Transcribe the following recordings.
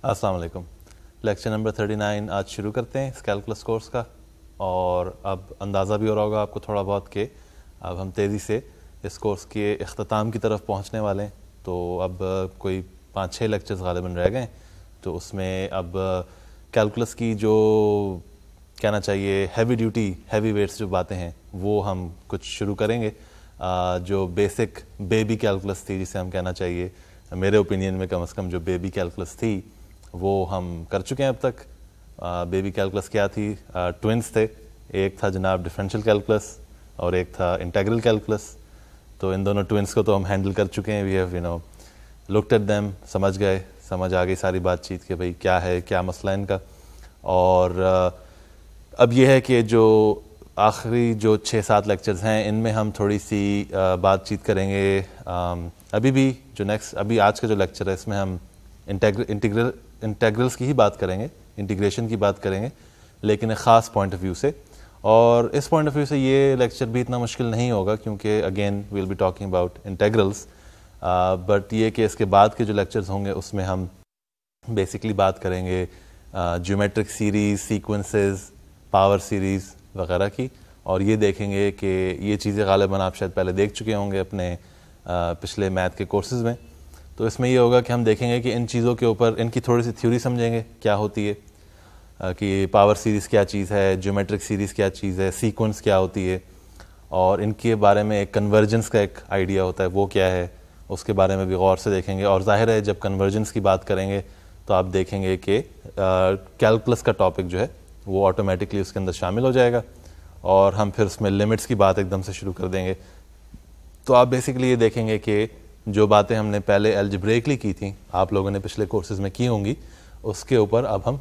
अस्सलाम वालेकुम। Lecture number 39 आज शुरू करते हैं इस कैलकुलस कोर्स का। और अब अंदाज़ा भी हो रहा होगा आपको थोड़ा बहुत कि अब हम तेज़ी से इस कोर्स के अख्ताम की तरफ़ पहुँचने वाले हैं। तो अब कोई पाँच छः लेक्चर्स गालिबा रह गए तो उसमें अब कैलकुलस की जो कहना चाहिए हैवी ड्यूटी हैवी वेट्स जो बातें हैं, वो हम कुछ शुरू करेंगे। जो बेसिक बेबी कैलकुलस थी, जिसे हम कहना चाहिए, मेरे ओपिनियन में कम अज़ कम जो बेबी कैलकुलस थी वो हम कर चुके हैं अब तक। बेबी कैलकुलस क्या थी? ट्विंस थे। एक था जनाब डिफरेंशियल कैलकुलस और एक था इंटेग्रल कैलकुलस तो इन दोनों ट्विंस को तो हम हैंडल कर चुके हैं। We have you know looked at them समझ गए। समझ आ गई सारी बातचीत कि भाई क्या है, क्या मसला इनका। और अब यह है कि जो आखिरी जो छः सात लेक्चर्स हैं, इनमें हम थोड़ी सी बातचीत करेंगे। अभी भी जो नेक्स्ट अभी आज का जो लेक्चर है, इसमें हम इंटीग्रल इंटेग्रल्स की ही बात करेंगे इंटीग्रेशन की बात करेंगे लेकिन एक ख़ास पॉइंट ऑफ़ व्यू से। और इस पॉइंट ऑफ़ व्यू से ये लेक्चर भी इतना मुश्किल नहीं होगा क्योंकि again we will be talking about integrals but ये कि इसके बाद के जो लेक्चर्स होंगे उसमें हम बेसिकली बात करेंगे geometric series sequences power series वगैरह की। और ये देखेंगे कि ये चीज़ें गालिबा आप शायद पहले देख चुके होंगे अपने आ, पिछले मैथ के कोर्सेज़ में। तो इसमें ये होगा कि हम देखेंगे कि इन चीज़ों के ऊपर, इनकी थोड़ी सी थ्योरी समझेंगे क्या होती है कि पावर सीरीज़ क्या चीज़ है ज्योमेट्रिक सीरीज़ क्या चीज़ है सीक्वेंस क्या होती है, और इनके बारे में एक कन्वर्जेंस का एक आइडिया होता है, वो क्या है, उसके बारे में भी गौर से देखेंगे। और ज़ाहिर है, जब कन्वर्जेंस की बात करेंगे तो आप देखेंगे कि कैलकुलस का टॉपिक जो है, वो ऑटोमेटिकली उसके अंदर शामिल हो जाएगा, और हम फिर उसमें लिमिट्स की बात एकदम से शुरू कर देंगे। तो आप बेसिकली ये देखेंगे कि जो बातें हमने पहले एल्जब्रेकली की थी, आप लोगों ने पिछले कोर्सेज में की होंगी, उसके ऊपर अब हम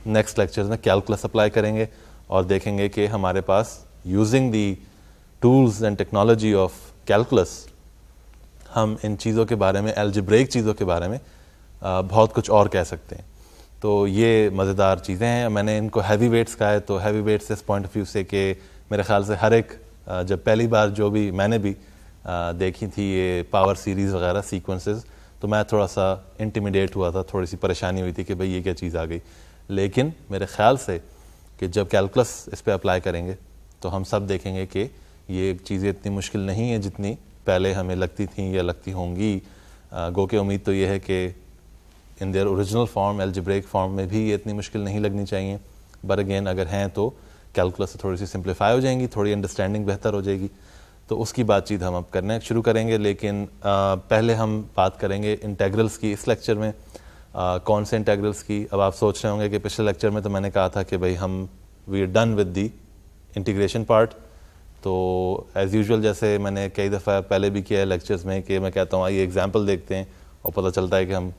नेक्स्ट लेक्चर में कैलकुलस अप्लाई करेंगे और देखेंगे कि हमारे पास using the tools and technology of calculus हम इन चीज़ों के बारे में एल्जब्रेक चीज़ों के बारे में बहुत कुछ और कह सकते हैं। तो ये मज़ेदार चीज़ें हैं। मैंने इनको हैवी वेट्स कहा है तो हैवी वेट्स इस पॉइंट ऑफ़ व्यू से कि मेरे ख्याल से हर एक जब पहली बार जो भी, मैंने भी देखी थी ये पावर सीरीज़ वगैरह सीक्वेंसेस तो मैं थोड़ा सा इंटीमिडेट हुआ था थोड़ी सी परेशानी हुई थी कि भाई ये क्या चीज़ आ गई। लेकिन मेरे ख्याल से कि जब कैलकुलस इस पर अप्लाई करेंगे तो हम सब देखेंगे कि ये चीज़ें इतनी मुश्किल नहीं है जितनी पहले हमें लगती थी या लगती होंगी। गो के उम्मीद तो ये है कि in their original form algebraic form में भी ये इतनी मुश्किल नहीं लगनी चाहिए। बर अगेन अगर हैं तो कैलकुलस थोड़ी सी सिंप्लीफाई हो जाएँगी, थोड़ी अंडरस्टैंडिंग बेहतर हो जाएगी। तो उसकी बातचीत हम अब करने शुरू करेंगे लेकिन पहले हम बात करेंगे इंटेग्रल्स की इस लेक्चर में। आ, कौन से इंटेग्रल्स की? अब आप सोच रहे होंगे कि पिछले लेक्चर में तो मैंने कहा था कि भाई हम we are done with the integration part तो एज़ यूजल जैसे मैंने कई दफ़ा पहले भी किया है लेक्चर्स में कि मैं कहता हूँ आइए एग्ज़ाम्पल देखते हैं और पता चलता है कि हम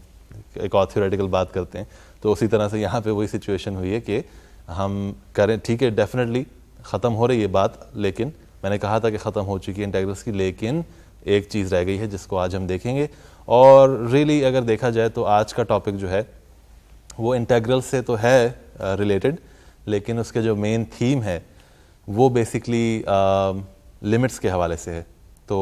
एक और थ्योरेटिकल बात करते हैं। तो उसी तरह से यहाँ पे वही सिचुएशन हुई है कि हम करें ठीक है डेफिनेटली ख़त्म हो रही है बात लेकिन मैंने कहा था कि ख़त्म हो चुकी है इंटेग्रल्स की लेकिन एक चीज़ रह गई है जिसको आज हम देखेंगे। और रियली really अगर देखा जाए तो आज का टॉपिक जो है वो इंटेग्रल से तो है रिलेटेड uh, लेकिन उसके जो मेन थीम है वो बेसिकली लिमिट्स uh, के हवाले से है। तो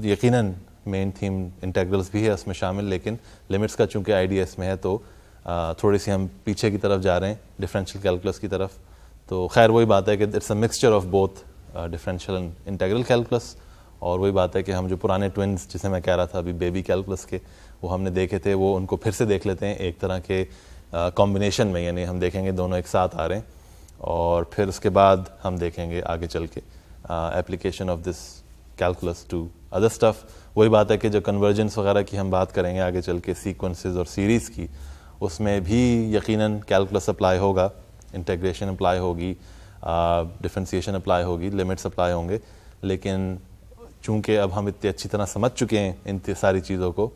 यकीनन मेन थीम इंटेग्रल्स भी है उसमें शामिल लेकिन लिमिट्स का चूँकि आइडिया इसमें है तो uh, थोड़ी सी हम पीछे की तरफ़ जा रहे हैं डिफरेंशियल कैलकुलस की तरफ़। तो खैर वही बात है कि it's a mixture of both differential and integral calculus और वही बात है कि हम जो पुराने ट्विंस जिसे मैं कह रहा था अभी बेबी कैलकुलस के, वो हमने देखे थे, वो उनको फिर से देख लेते हैं एक तरह के कॉम्बिनेशन में, यानी हम देखेंगे दोनों एक साथ आ रहे हैं। और फिर उसके बाद हम देखेंगे आगे चल के application of this calculus to other stuff वही बात है कि जो कन्वर्जेंस वगैरह की हम बात करेंगे आगे चल के सीक्वेंसेस और सीरीज़ की, उसमें भी यकीनन कैलकुलस अप्लाई होगा इंटेग्रेशन अप्लाई होगी। डिफ्रेंसीशन अप्लाई होगी लिमिट्स अप्लाई होंगे, लेकिन चूँकि अब हम इतनी अच्छी तरह समझ चुके हैं इन सारी चीज़ों को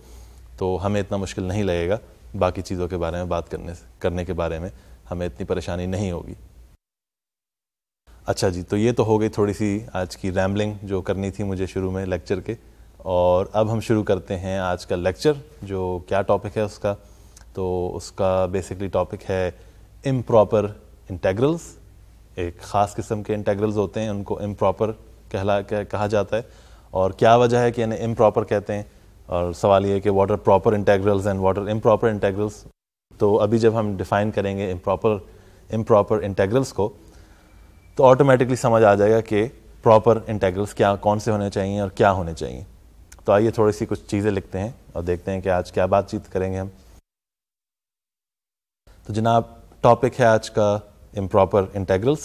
तो हमें इतना मुश्किल नहीं लगेगा बाकी चीज़ों के बारे में, बात करने करने के बारे में, हमें इतनी परेशानी नहीं होगी। अच्छा जी तो ये तो हो गई थोड़ी सी आज की रैमलिंग जो करनी थी मुझे शुरू में लेक्चर के, और अब हम शुरू करते हैं आज का लेक्चर जो क्या टॉपिक है उसका? तो उसका बेसिकली टॉपिक है इम प्रॉपर इंटेग्रल्स एक ख़ास किस्म के इंटेग्रल्स होते हैं, उनको इम प्रॉपर कहला, कहा जाता है। और क्या वजह है कि इन्हें इम प्रॉपर कहते हैं? और सवाल ये है कि what are proper integrals and what are improper integrals तो अभी जब हम डिफाइन करेंगे इम्प्रॉपर इम्प्रॉपर इंटेग्रल्स को तो ऑटोमेटिकली समझ आ जाएगा कि प्रॉपर इंटेग्रल्स क्या, कौन से होने चाहिए और क्या होने चाहिए। तो आइए थोड़ी सी कुछ चीज़ें लिखते हैं और देखते हैं कि आज क्या बातचीत करेंगे हम। तो जनाब टॉपिक है आज का इम्प्रॉपर इंटेग्रल्स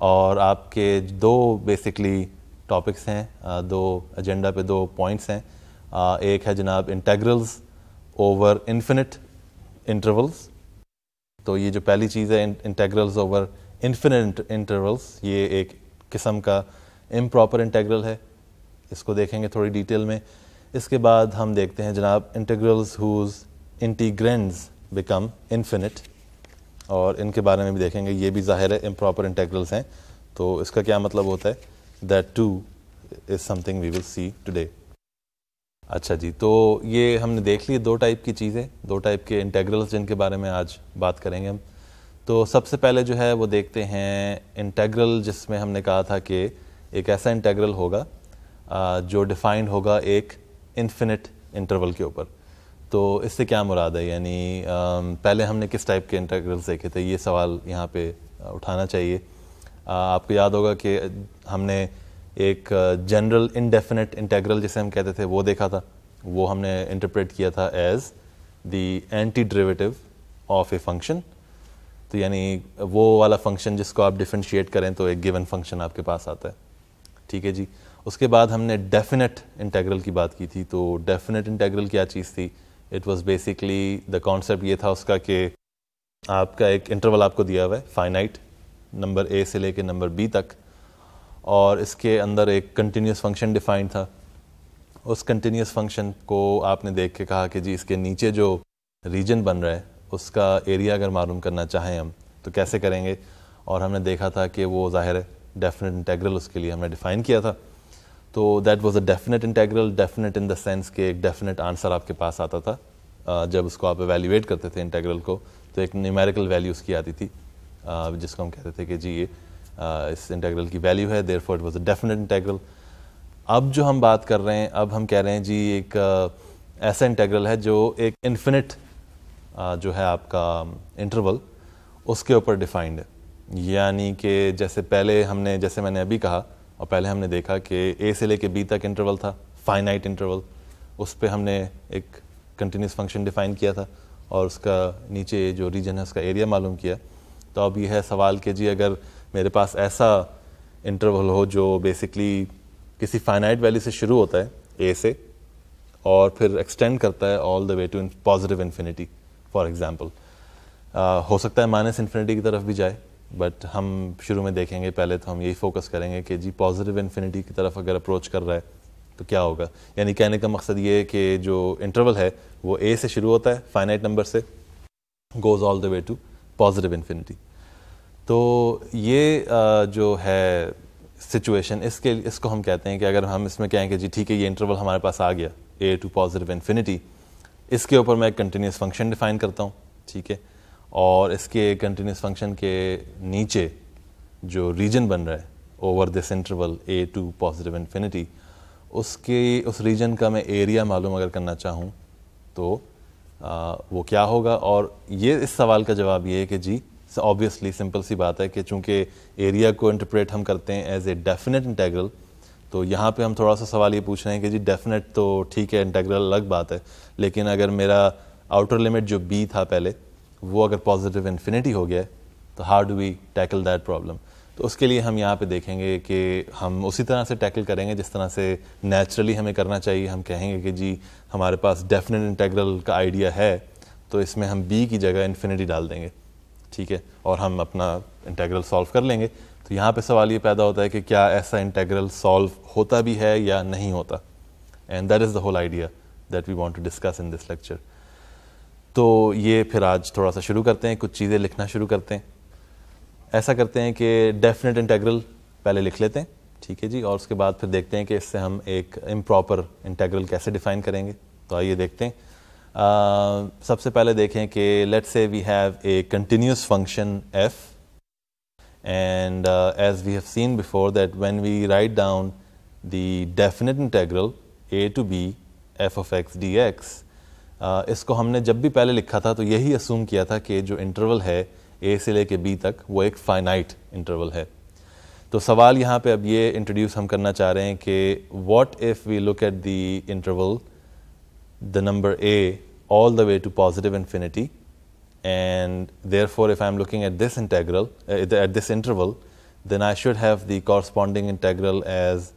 और आपके दो बेसिकली टॉपिक्स हैं दो एजेंडा पे दो पॉइंट्स हैं। एक है जनाब इंटेग्रल्स ओवर इन्फिनिट इंटरवल्स तो ये जो पहली चीज़ है इंटेग्रल्स ओवर इन्फिनिट इंटरवल्स ये एक किस्म का इम्प्रॉपर इंटेग्रल है। इसको देखेंगे थोड़ी डिटेल में। इसके बाद हम देखते हैं जनाब integrals whose integrands become infinite और इनके बारे में भी देखेंगे। ये भी ज़ाहिर है इम्प्रॉपर इंटेग्रल्स हैं। तो इसका क्या मतलब होता है? That too is something we will see today अच्छा जी तो ये हमने देख ली दो टाइप की चीज़ें, दो टाइप के इंटेग्रल्स जिनके बारे में आज बात करेंगे हम। तो सबसे पहले जो है, वो देखते हैं इंटेग्रल जिसमें हमने कहा था कि एक ऐसा इंटेग्रल होगा जो डिफाइंड होगा एक इन्फिनिट इंटरवल के ऊपर। तो इससे क्या मुराद है? यानी पहले हमने किस टाइप के इंटेग्रल्स देखे थे? ये सवाल यहाँ पे उठाना चाहिए। आपको याद होगा कि हमने एक जनरल इनडेफिनेट इंटेग्रल जिसे हम कहते थे, वो देखा था। वो हमने इंटरप्रेट किया था as the anti derivative of a function तो यानी, वो वाला फ़ंक्शन जिसको आप डिफ्रेंशिएट करें तो एक गिवन फ़ंक्शन आपके पास आता है। ठीक है जी? उसके बाद हमने डेफिनेट इंटेग्रल की बात की थी तो डेफिनेट इंटेग्रल क्या चीज़ थी? It was basically the concept ये था उसका कि आपका एक इंटरवल आपको दिया हुआ है फाइनाइट नंबर ए से लेके नंबर बी तक, और इसके अंदर एक कंटिन्यूस फ़ंक्शन डिफाइंड था। उस कंटिन्यूस फ़ंक्शन को आपने देख के कहा कि जी, इसके नीचे जो रीजन बन रहा है, उसका एरिया अगर मालूम करना चाहें हम तो कैसे करेंगे? और हमने देखा था कि वो ज़ाहिर है डेफिनेट इंटेग्रल उसके लिए हमने डिफ़ाइन किया था। तो that was a definite integral definite in the sense कि एक डेफिनेट आंसर आपके पास आता था जब उसको आप एवेल्यूएट करते थे इंटेग्रल को तो एक न्यूमेरिकल वैल्यू उसकी आती थी जिसको हम कहते थे कि जी, ये इस इंटेग्रल की वैल्यू है therefore it was a definite integral अब जो हम बात कर रहे हैं, अब हम कह रहे हैं जी, एक ऐसा इंटेग्रल है जो एक इन्फिनिट जो है आपका इंटरवल उसके ऊपर डिफाइंड है। यानी कि जैसे पहले हमने, जैसे मैंने अभी कहा और पहले हमने देखा कि ए से लेके बी तक इंटरवल था फाइनाइट इंटरवल उस पर हमने एक कंटिन्यूस फ़ंक्शन डिफाइन किया था और उसका नीचे जो रीजन है, उसका एरिया मालूम किया। तो अब यह है सवाल कि जी अगर मेरे पास ऐसा इंटरवल हो जो बेसिकली किसी फाइनाइट वैल्यू से शुरू होता है ए से, और फिर एक्सटेंड करता है all the way to positive infinity for example हो सकता है माइनस इन्फिनिटी की तरफ़ भी जाए। बट हम शुरू में देखेंगे, पहले तो हम यही फोकस करेंगे कि जी पॉजिटिव इन्फिनिटी की तरफ़ अगर अप्रोच कर रहा है तो क्या होगा? यानी कहने का मकसद ये है कि जो इंटरवल है, वो ए से शुरू होता है फाइनाइट नंबर से goes all the way to positive infinity तो ये जो है सिचुएशन इसके, इसको हम कहते हैं कि अगर हम इसमें कहें कि जी ठीक है, ये इंटरवल हमारे पास आ गया ए टू पॉजिटिव इन्फिनिटी इसके ऊपर मैं एक कंटिन्यूस फ़ंक्शन डिफाइन करता हूँ, ठीक है? और इसके कंटिन्यूस फ़ंक्शन के नीचे जो रीजन बन रहा है over this interval a to positive infinity उसके उस रीजन का मैं एरिया मालूम अगर करना चाहूँ तो आ, वो क्या होगा? और ये इस सवाल का जवाब ये है कि जी ऑब्वियसली सिंपल सी बात है कि चूँकि एरिया को इंटरप्रेट हम करते हैं एज ए डेफिनेट इंटेग्रल तो यहाँ पे हम थोड़ा सा सवाल ये पूछ रहे हैं कि जी डेफिनेट तो ठीक है इंटेग्रल अलग बात है लेकिन अगर मेरा आउटर लिमिट जो बी था पहले वो अगर पॉजिटिव इन्फिनिटी हो गया तो how do we tackle that problem तो उसके लिए हम यहाँ पे देखेंगे कि हम उसी तरह से टैकल करेंगे जिस तरह से नेचुरली हमें करना चाहिए। हम कहेंगे कि जी, हमारे पास डेफिनेट इंटेग्रल का आइडिया है तो इसमें हम बी की जगह इन्फिनिटी डाल देंगे। ठीक है? और हम अपना इंटेग्रल सॉल्व कर लेंगे। तो यहाँ पे सवाल ये पैदा होता है कि क्या ऐसा इंटेग्रल सॉल्व होता भी है या नहीं होता? And that is the whole idea that we want to discuss in this lecture तो ये फिर आज थोड़ा सा शुरू करते हैं कुछ चीज़ें लिखना शुरू करते हैं। ऐसा करते हैं कि डेफिनेट इंटेग्रल पहले लिख लेते हैं ठीक है जी और उसके बाद फिर देखते हैं कि इससे हम एक इम्प्रॉपर इंटेग्रल कैसे डिफाइन करेंगे। तो आइए देखते हैं। uh, सबसे पहले देखें कि let's say we have a continuous function f and as we have seen before that when we write down the definite integral a to b f of x d x इसको हमने जब भी पहले लिखा था तो यही असूम किया था कि जो इंटरवल है ए से लेके बी तक, वो एक फाइनाइट इंटरवल है। तो सवाल यहाँ पे अब ये इंट्रोड्यूस हम करना चाह रहे हैं कि what if we look at the interval the number a all the way to positive infinity and therefore if I am looking at this integral at this interval then I should have the corresponding integral as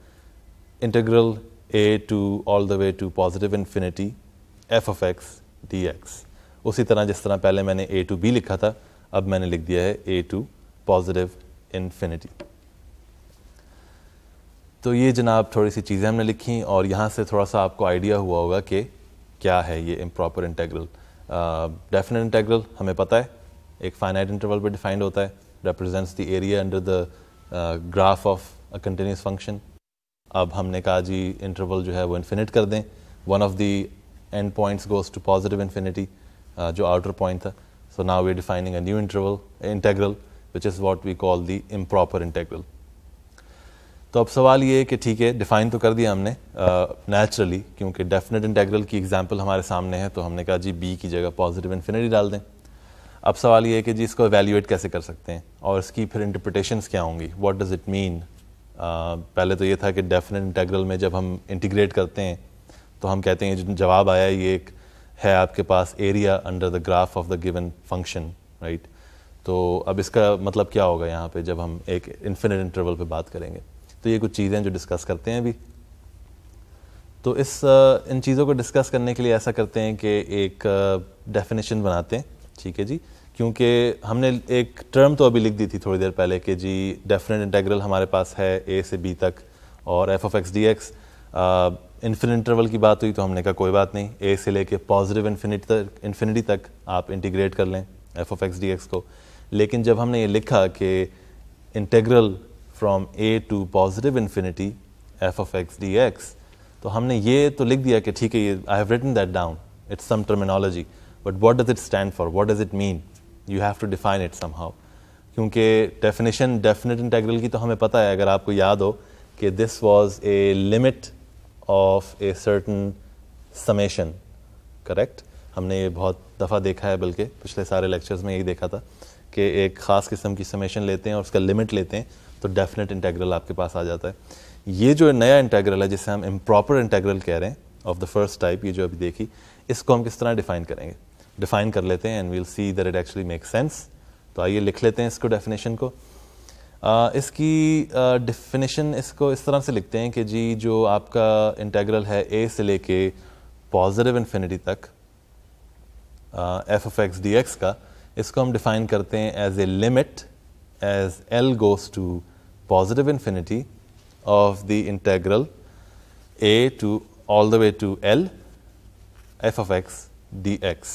integral a to all the way to positive infinity f of x dx उसी तरह जिस तरह पहले मैंने a to b लिखा था अब मैंने लिख दिया है a to positive infinity तो ये जनाब थोड़ी सी चीज़ें हमने लिखी और यहाँ से थोड़ा सा आपको आइडिया हुआ होगा कि क्या है ये इम्प्रॉपर इंटेग्रल डेफिनेट इंटेग्रल हमें पता है एक फाइनाइट इंटरवल पर डिफाइंड होता है represents the area the uh, graph of a continuous function अब हमने कहा जी इंटरवल जो है वो इन्फिनिट कर दें। One of the end points goes to positive infinity जो आउटर पॉइंट था. So now we defining a new interval integral which is what we call the improper integral तो अब सवाल ये कि ठीक है डिफ़ाइन तो कर दिया हमने नेचुरली uh, क्योंकि डेफिनेट इंटेग्रल की एग्जांपल हमारे सामने है तो हमने कहा जी बी की जगह पॉजिटिव इन्फिनिटी डाल दें. अब सवाल ये है कि जी इसको एवेल्यूएट कैसे कर सकते हैं? और इसकी फिर इंटरप्रटेशंस क्या होंगी? व्हाट डज़ इट मीन पहले तो ये था कि डेफिनेट इंटेग्रल में जब हम इंटीग्रेट करते हैं तो हम कहते हैं जवाब आया, ये एक है आपके पास area under the graph of the given function right तो अब इसका मतलब क्या होगा यहाँ पे जब हम एक इन्फिनिट इंटरवल पे बात करेंगे? तो ये कुछ चीज़ें जो डिस्कस करते हैं अभी। तो इस इन चीज़ों को डिस्कस करने के लिए ऐसा करते हैं कि एक डेफिनेशन बनाते हैं। ठीक है जी? क्योंकि हमने एक टर्म तो अभी लिख दी थी थोड़ी देर पहले कि जी डेफिनेट इंटेग्रल हमारे पास है ए से बी तक और f of x d x infinite interval की बात हुई तो हमने कहा, कोई बात नहीं ए से लेके पॉजिटिव इन्फिनिटी तक इन्फिनिटी तक आप इंटीग्रेट कर लें f of x d x को. लेकिन जब हमने ये लिखा कि integral from a to positive infinity f of x d x तो हमने ये तो लिख दिया कि ठीक है, ये I have written that down it's some terminology but what does it stand for what does it mean you have to define it somehow क्योंकि डेफिनेशन डेफिनेट इंटेग्रल की तो हमें पता है, अगर आपको याद हो कि this was a limit of a certain summation correct हमने ये बहुत दफ़ा देखा है बल्कि पिछले सारे लेक्चर्स में यही देखा था कि एक ख़ास किस्म की समेशन लेते हैं और उसका लिमिट लेते हैं तो डेफिनेट इंटेग्रल आपके पास आ जाता है। ये जो नया इंटेग्रल है, जिसे हम इम्प्रॉपर इंटेग्रल कह रहे हैं ऑफ़ द फ़र्स्ट टाइप ये जो अभी देखी, इसको हम किस तरह डिफाइन करेंगे? डिफाइन कर लेते हैं and we'll see that it actually make sense तो आइए लिख लेते हैं इसको डेफिनेशन को। इसकी डेफिनेशन इसको इस तरह से लिखते हैं कि जी, जो आपका इंटेग्रल है ए से लेके पॉजिटिव इन्फिनिटी तक f of x d x का, इसको हम डिफाइन करते हैं as a limit as L L to positive infinity of the the a to all the way to L f of x d x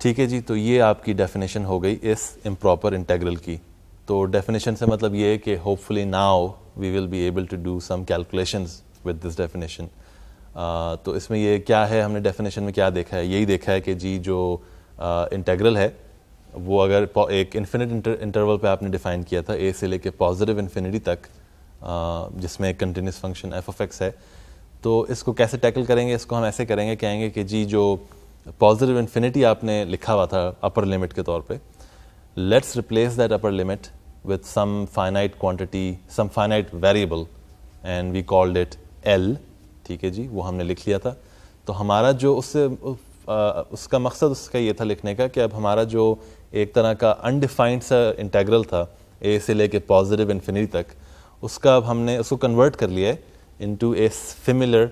ठीक है जी तो ये आपकी डेफिनेशन हो गई इस इम्प्रॉपर इंटेग्रल की। तो डेफिनेशन से मतलब ये है कि hopefully now we will be able to do some calculations with this definition तो इसमें ये क्या है? हमने डेफिनेशन में क्या देखा है? यही देखा है कि जी जो इंटेग्रल uh, है वो अगर एक इन्फिनिट इंटर, इंटरवल पे आपने डिफाइन किया था ए से लेके पॉजिटिव इन्फिनिटी तक जिसमें एक continuous function f of x है तो इसको कैसे टैकल करेंगे? इसको हम ऐसे करेंगे कहेंगे कि जी जो पॉजिटिव इन्फिनिटी आपने लिखा हुआ था अपर लिमिट के तौर पे let's replace that upper limit with some finite quantity some finite variable and we called it L ठीक है जी? वो हमने लिख लिया था। तो हमारा जो उससे उसका मकसद उसका ये था लिखने का कि अब हमारा जो एक तरह का अनडिफाइंड सा इंटेग्रल था ए से लेके पॉजिटिव इन्फिनिटी तक, उसका अब हमने, उसको कन्वर्ट कर लिया है इनटू ए सिमिलर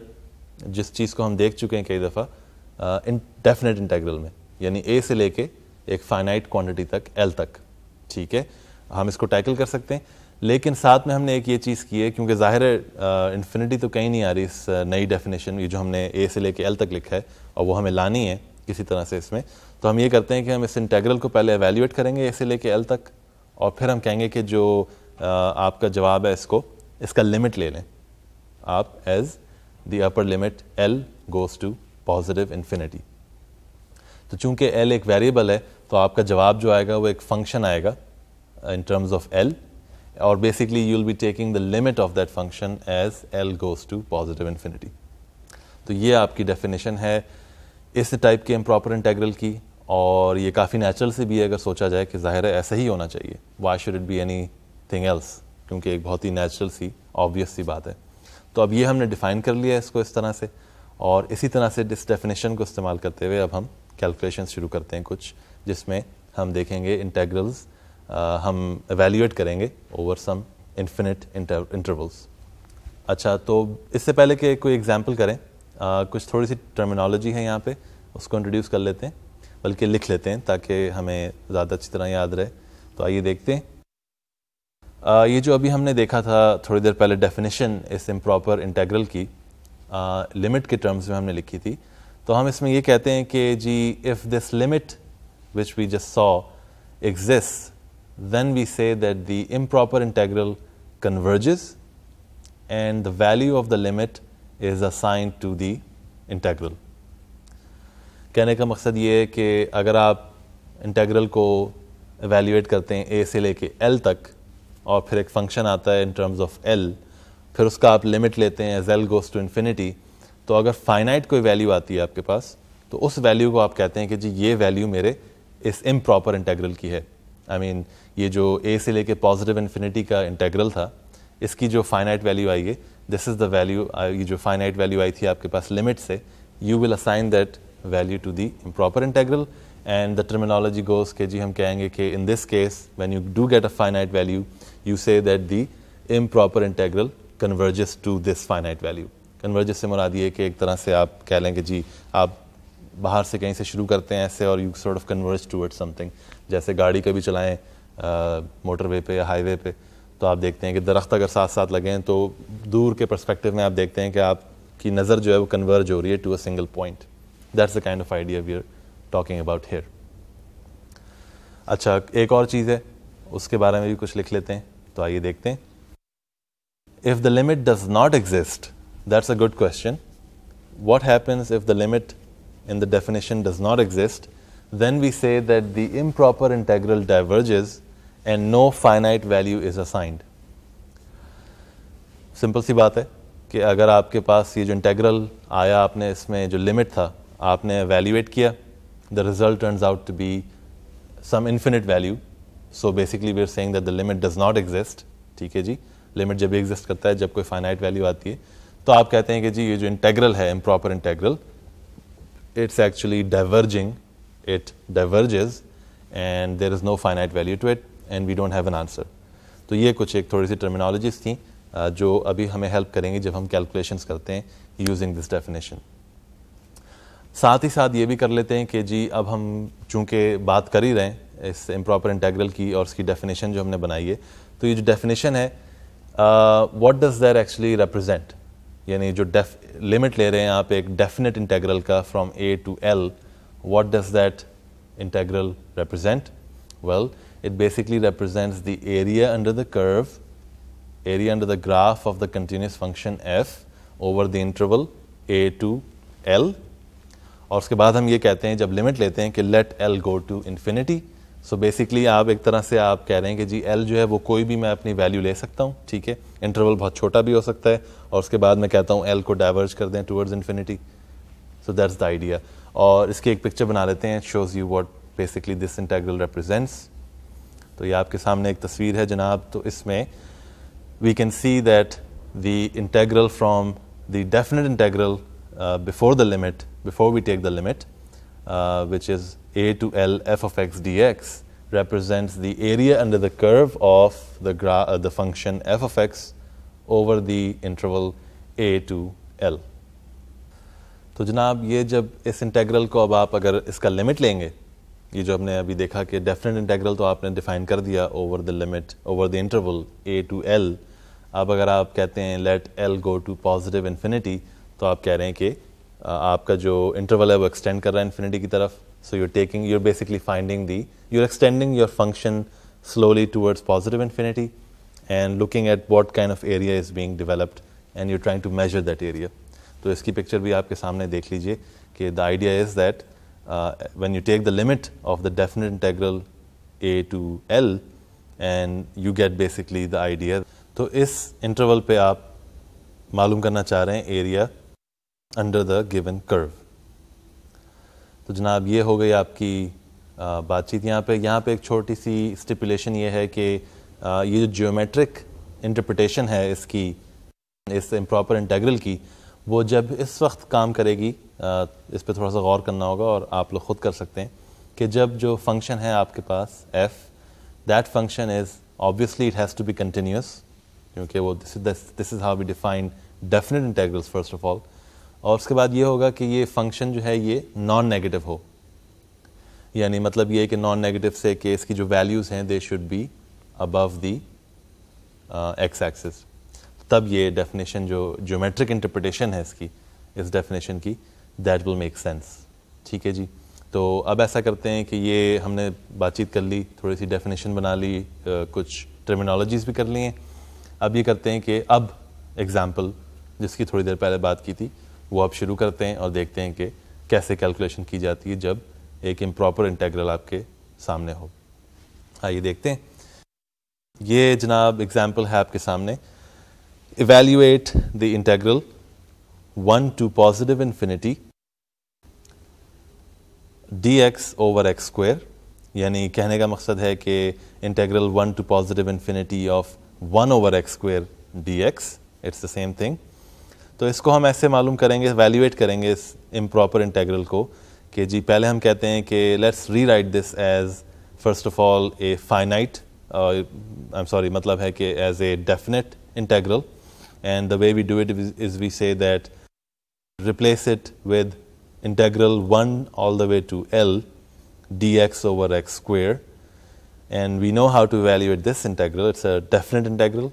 जिस चीज़ को हम देख चुके हैं कई दफ़ा इन डेफिनेट इंटेग्रल में, यानी ए से लेके एक फाइनाइट क्वांटिटी तक एल तक। ठीक है? हम इसको टैकल कर सकते हैं। लेकिन साथ में हमने एक ये चीज़ की है, क्योंकि ज़ाहिर है इन्फिनिटी तो कहीं नहीं आ रही इस नई डेफिनेशन ये जो हमने ए से लेके एल तक लिखा है, और वो हमें लानी है किसी तरह से इसमें। तो हम ये करते हैं कि हम इस इंटेग्रल को पहले एवेल्यूएट करेंगे ए से लेके एल तक, और फिर हम कहेंगे कि जो आपका जवाब है इसको, इसका लिमिट ले लें। आप as the upper limit L goes to positive infinity तो चूँकि एल एक वेरिएबल है तो आपका जवाब जो आएगा वो एक फ़ंक्शन आएगा। टर्म्स ऑफ़ एल और basically you will be taking the limit of that function as L goes to positive infinity तो ये आपकी डेफिनेशन है। इस टाइप के इम्प्रॉपर इंटेग्रल की, और ये काफ़ी नेचुरल से भी है अगर सोचा जाए कि ज़ाहिर है ऐसा ही होना चाहिए। Why should it be anything else क्योंकि एक बहुत ही नेचुरल सी ऑब्वियस सी बात है। तो अब ये हमने डिफ़ाइन कर लिया इसको इस तरह से, और इसी तरह से इस डेफिनेशन को इस्तेमाल करते हुए अब हम कैलकुलेशन शुरू करते हैं कुछ, जिसमें हम देखेंगे इंटेग्रल्स हम एवेल्यूएट करेंगे ओवर सम इन्फिनिट इंटरवल्स अच्छा तो इससे पहले कि कोई एग्ज़ाम्पल करें आ, कुछ थोड़ी सी टर्मिनोलॉजी है यहाँ पे उसको इंट्रोड्यूस कर लेते हैं बल्कि लिख लेते हैं ताकि हमें ज़्यादा अच्छी तरह याद रहे। तो आइए देखते हैं। ये जो अभी हमने देखा था थोड़ी देर पहले डेफिनेशन इस इम्प्रॉपर इंटेग्रल की लिमिट के टर्म्स में हमने लिखी थी। तो हम इसमें ये कहते हैं कि जी if this limit which we just saw exist then we say that the improper integral converges and the value of the limit is assigned to the integral. कहने का मकसद ये है कि अगर आप इंटेग्रल को एवेल्यूएट करते हैं ए से लेके एल तक और फिर एक फ़ंक्शन आता है इन टर्म्स ऑफ़ एल फिर उसका आप लिमिट लेते हैं as L goes to infinity तो अगर फाइनाइट कोई वैल्यू आती है आपके पास तो उस वैल्यू को आप कहते हैं कि जी, ये वैल्यू मेरे इस इम प्रॉपर इंटेग्रल की है आई I मीन mean, ये जो ए से लेके पॉजिटिव इन्फिनिटी का इंटेग्रल था इसकी जो फाइनाइट वैल्यू आई है दिस इज़ द वैल्यू ये जो फाइनाइट वैल्यू आई थी आपके पास लिमिट से you will assign that value to the improper integral. And the terminology goes कि जी हम कहेंगे कि in this case when you do get a finite value you say that the improper integral converges to this finite value. Converges से मुराद ये कि एक तरह से आप कह लें कि जी आप बाहर से कहीं से शुरू करते हैं ऐसे और you sort of converge towards something जैसे गाड़ी कभी चलाएँ मोटरवे पे हाईवे पे तो आप देखते हैं कि दरख्त अगर साथ साथ लगे तो दूर के परस्पेक्टिव में आप देखते हैं कि आपकी नज़र जो है वो कन्वर्ज हो रही है to a single point that's the kind of idea we are talking about here अच्छा एक और चीज़ है, उसके बारे में भी कुछ लिख लेते हैं तो आइए देखते हैं। If the limit does not exist that's a good question what happens if the limit in the definition does not exist? Then we say that the improper integral diverges and no finite value is assigned. Simple सी बात है कि अगर आपके पास ये जो integral आया आपने इसमें जो लिमिट था, आपने एवेल्यूएट किया the result turns out to be some infinite value so basically we are saying that the limit does not exist ठीक है जी? लिमिट जब भी एग्जिस्ट करता है, जब कोई फाइनाइट वैल्यू आती है तो आप कहते हैं कि जी, ये जो इंटेग्रल है improper integral it's actually diverging it diverges and there is no finite value to it and we don't have an answer तो ये कुछ एक थोड़ी सी टर्मिनोलॉजीज थी जो अभी हमें हेल्प करेंगी जब हम कैलकुलेशंस करते हैं यूजिंग दिस डेफिनेशन साथ ही साथ ये भी कर लेते हैं कि जी, अब हम चूँकि बात कर ही रहे हैं इस इम्प्रॉपर इंटेग्रल की और उसकी डेफिनेशन जो हमने बनाई है तो ये जो डेफिनेशन है what does there actually represent यानी जो डेफ लिमिट ले रहे हैं आप एक डेफिनेट इंटेग्रल का from a to L what does that integral represent well it basically represents the area under the curve area under the graph of the continuous function f over the interval a to L और उसके बाद हम ये कहते हैं, जब limit लेते हैं कि let L go to infinity so basically आप एक तरह से आप कह रहे हैं कि जी एल जो है वो कोई भी मैं अपनी वैल्यू ले सकता हूँ, ठीक है? इंटरवल बहुत छोटा भी हो सकता है, और उसके बाद मैं कहता हूँ एल को डाइवर्ज कर दें towards infinity so that's the idea और इसकी एक पिक्चर बना लेते हैं shows you what basically this integral represents तो ये आपके सामने एक तस्वीर है जनाब तो इसमें we can see that the integral from the definite integral before the limit before we take the limit, uh, which is a to L f of x dx, represents the area under the curve of the, gra- uh, the function f of x over the interval a to L. तो जनाब, ये जब इस integral को अब आप अगर इसका लिमिट लेंगे, ये जो हमने अभी देखा कि डेफिनेट इंटेग्रल तो आपने डिफाइन कर दिया over the limit over the interval a to L अब अगर आप कहते हैं let L go to positive infinity तो आप कह रहे हैं कि आपका जो इंटरवल है वो एक्सटेंड कर रहा है इन्फिनिटी की तरफ़ so you're taking you're basically finding the you're extending your function slowly towards positive infinity and looking at what kind of area is being developed and you're trying to measure that area. तो इसकी picture भी आपके सामने देख लीजिए कि the idea is that when you take the limit of the definite integral a to L and you get basically the idea तो इस इंटरवल पे आप मालूम करना चाह रहे हैं area under the given curve तो जनाब, ये हो गई आपकी बातचीत यहाँ पे। यहाँ पे एक छोटी सी स्टिपुलेशन ये है कि ये जो जियोमेट्रिक इंटरप्रटेशन है इसकी, इस इम्प्रॉपर इंटेग्रल की वो जब इस वक्त काम करेगी इस पर थोड़ा सा गौर करना होगा और आप लोग खुद कर सकते हैं कि जब जो फ़ंक्शन है आपके पास f that function is obviously it has to be continuous क्योंकि वो this this is how we define definite integrals first of all और उसके बाद ये होगा कि ये फ़ंक्शन जो है ये नॉन नेगेटिव हो। यानी मतलब ये कि नॉन नेगेटिव से कि इसकी जो वैल्यूज़ हैं they should be above the x axis तब ये डेफिनेशन जो ज्योमेट्रिक इंटरप्रिटेशन है इसकी, इस डेफिनेशन की दैट विल मेक सेंस ठीक है जी? तो अब ऐसा करते हैं कि ये हमने बातचीत कर ली, थोड़ी सी डेफिनेशन बना ली कुछ टर्मिनोलॉजीज़ भी कर ली हैं अब ये करते हैं कि अब एग्ज़ाम्पल जिसकी थोड़ी देर पहले बात की थी, वो अब शुरू करते हैं और देखते हैं कि कैसे कैलकुलेशन की जाती है जब एक इम्प्रॉपर इंटेग्रल आपके सामने हो। आइए देखते हैं। ये जनाब एग्ज़ाम्पल है आपके सामने। The integral one to positive infinity d x over x square यानी कहने का मकसद है कि integral one to positive infinity of one over x square d x it's the same thing तो इसको हम ऐसे मालूम करेंगे वैल्यूएट करेंगे इस इम्प्रॉपर इंटेग्रल को कि जी, पहले हम कहते हैं कि let's rewrite this as first of all a finite I am sorry मतलब है कि as a definite integral and the way we do it is we say that replace it with integral 1 all the way to L dx over x square and we know how to evaluate this integral it's a definite integral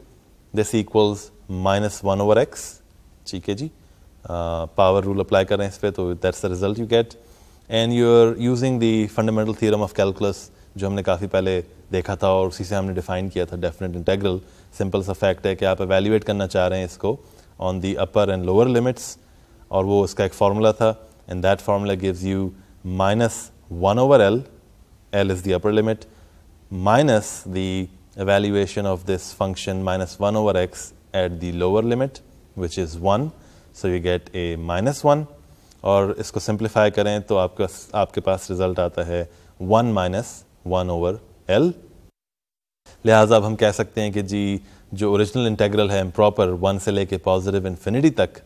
this equals minus 1 over x ठीक है जी power rule apply कर रहे हैं इस पर तो that's the result you get and you are using the fundamental theorem of calculus जो हमने काफ़ी पहले देखा था और उसी से हमने डिफाइन किया था डेफिनेट इंटेग्रल Simple सा फैक्ट है कि आप एवेल्यूएट करना चाह रहे हैं इसको on the upper and lower limits और वो उसका एक फार्मूला था and that formula gives you minus one over L L is the upper limit minus the evaluation of this function minus 1 over x at the lower limit, which is 1 so you get a minus 1 और इसको simplify करें तो आपका, आपके पास result आता है 1 minus one over L लिहाजा अब हम कह सकते हैं कि जी जो ओरिजिनल इंटेग्रल है प्रॉपर वन से लेके पॉजिटिव इन्फिनिटी तक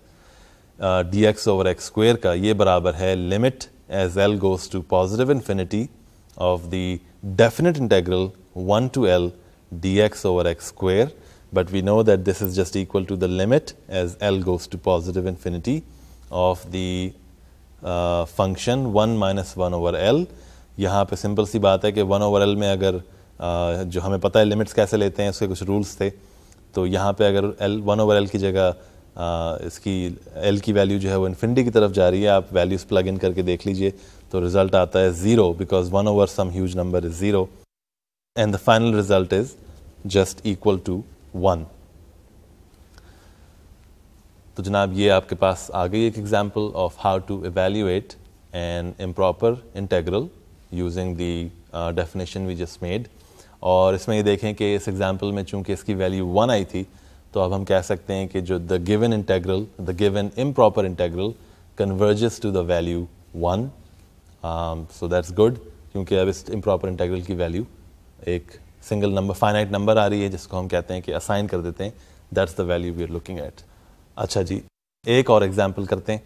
d x over x square का ये बराबर है limit as L goes to positive infinity of the definite integral one to L d x over x square we know that this is just equal to the limit as L goes to positive infinity of the uh, function 1 minus 1 over L. यहाँ पे simple सी बात है कि 1 over L में अगर जो हमें पता है लिमिट्स कैसे लेते हैं, उसके कुछ रूल्स थे। तो यहाँ पे अगर एल वन ओवर एल की जगह इसकी एल की वैल्यू जो है वो इन्फिनिटी की तरफ़ जा रही है, आप वैल्यूज़ प्लग इन करके देख लीजिए तो रिज़ल्ट आता है zero because one over some huge number is zero and the final result is just equal to one तो जनाब, ये आपके पास आ गई एक example of how to evaluate an improper integral using the definition we just made और इसमें ये देखें कि इस एग्ज़ाम्पल में चूँकि इसकी वैल्यू वन आई थी तो अब हम कह सकते हैं कि जो the given integral the given improper integral converges to the value one so that's good क्योंकि अब इस इम्प्रॉपर इंटेग्रल की वैल्यू एक सिंगल नंबर फाइनाइट नंबर आ रही है, जिसको हम कहते हैं कि असाइन कर देते हैं। That's the value we are looking at अच्छा जी, एक और एग्ज़ाम्पल करते हैं।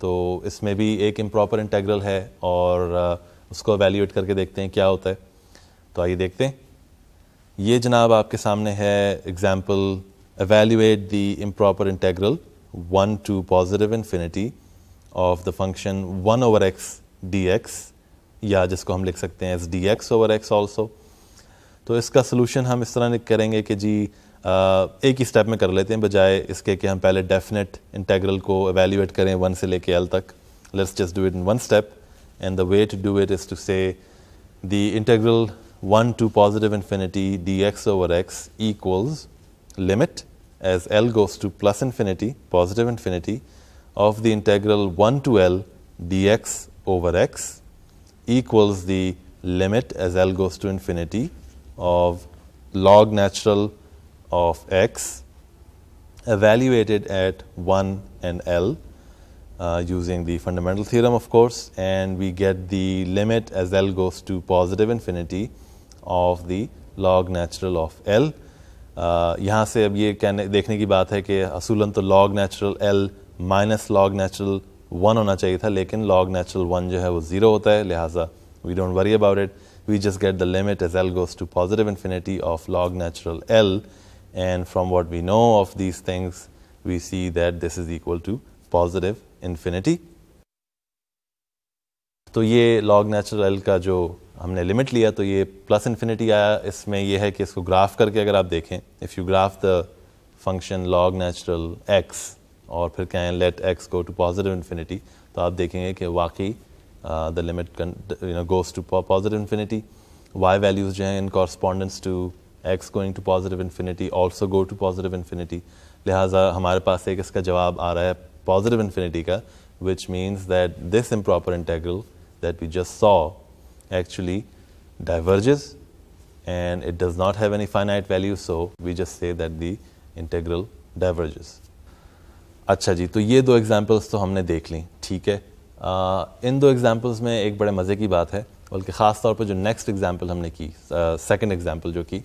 तो इसमें भी एक इम्प्रॉपर इंटेग्रल है और उसको एवेल्यूएट करके देखते हैं क्या होता है। तो आइए देखते हैं। ये जनाब आपके सामने है example evaluate the improper integral one to positive infinity of the function one over x d x या जिसको हम लिख सकते हैं as d x over x also तो इसका सोल्यूशन हम इस तरह करेंगे कि जी एक ही स्टेप में कर लेते हैं, बजाय इसके कि हम पहले डेफिनेट इंटेग्रल को एवेल्यूएट करें वन से लेके एल तक. Let's just do it in one step and the way to do it is to say the integral 1 to positive infinity dx over x equals limit as L goes to plus infinity, positive infinity, of the integral 1 to L dx over x equals the limit as L goes to infinity of log natural of x evaluated at 1 and L uh, using the fundamental theorem, of course, and we get the limit as L goes to positive infinity of the log natural of L यहाँ से अब ये कहने, देखने की बात है कि असूलन तो log natural L minus log natural one होना चाहिए था, लेकिन लॉग नेचुरल वन जो है वो ज़ीरो होता है, लिहाजा we don't worry about it we just get the limit as L goes to positive infinity of log natural L and from what we know of these things we see that this is equal to positive infinity तो ये log natural L का जो हमने limit लिया तो ये plus infinity आया। इसमें ये है कि इसको ग्राफ करके अगर आप देखें if you graph the function log natural x और फिर कहें let x go to positive infinity तो आप देखेंगे कि वाकई the limit no goes to positive infinity y values जो हैं in correspondence to x going to positive infinity also go to positive infinity लिहाजा हमारे पास एक इसका जवाब आ रहा है positive infinity ka, which means that this improper integral that we just saw actually diverges and it does not have any finite value so we just say that the integral diverges. अच्छा जी तो ये दो examples तो हमने देख ली ठीक है? आ, इन दो एग्जाम्पल्स में एक बड़े मज़े की बात है बल्कि ख़ास तौर पर जो नेक्स्ट एग्ज़ाम्पल हमने की सेकंड एग्ज़ाम्पल जो की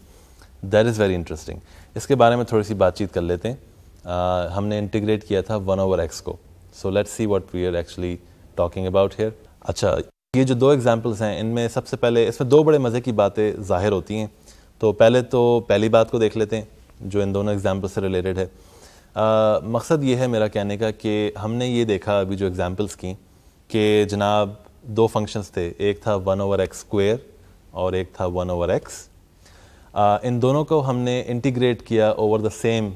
दैट इज़ वेरी इंटरेस्टिंग इसके बारे में थोड़ी सी बातचीत कर लेते हैं। हमने इंटीग्रेट किया था वन ओवर एक्स को। So let's see what we are actually talking about here अच्छा ये जो दो एग्जांपल्स हैं इनमें सबसे पहले इसमें दो बड़े मज़े की बातें ज़ाहिर होती हैं। तो पहले तो पहली बात को देख लेते हैं जो इन दोनों एग्ज़ाम्पल से रिलेटेड है। आ, मकसद ये है मेरा कहने का कि हमने ये देखा अभी जो एग्जाम्पल्स की कि जनाब दो फ़ंक्शंस थे एक था वन ओवर एक्स स्क्वेयर और एक था वन ओवर एक्स इन दोनों को हमने इंटीग्रेट किया over the same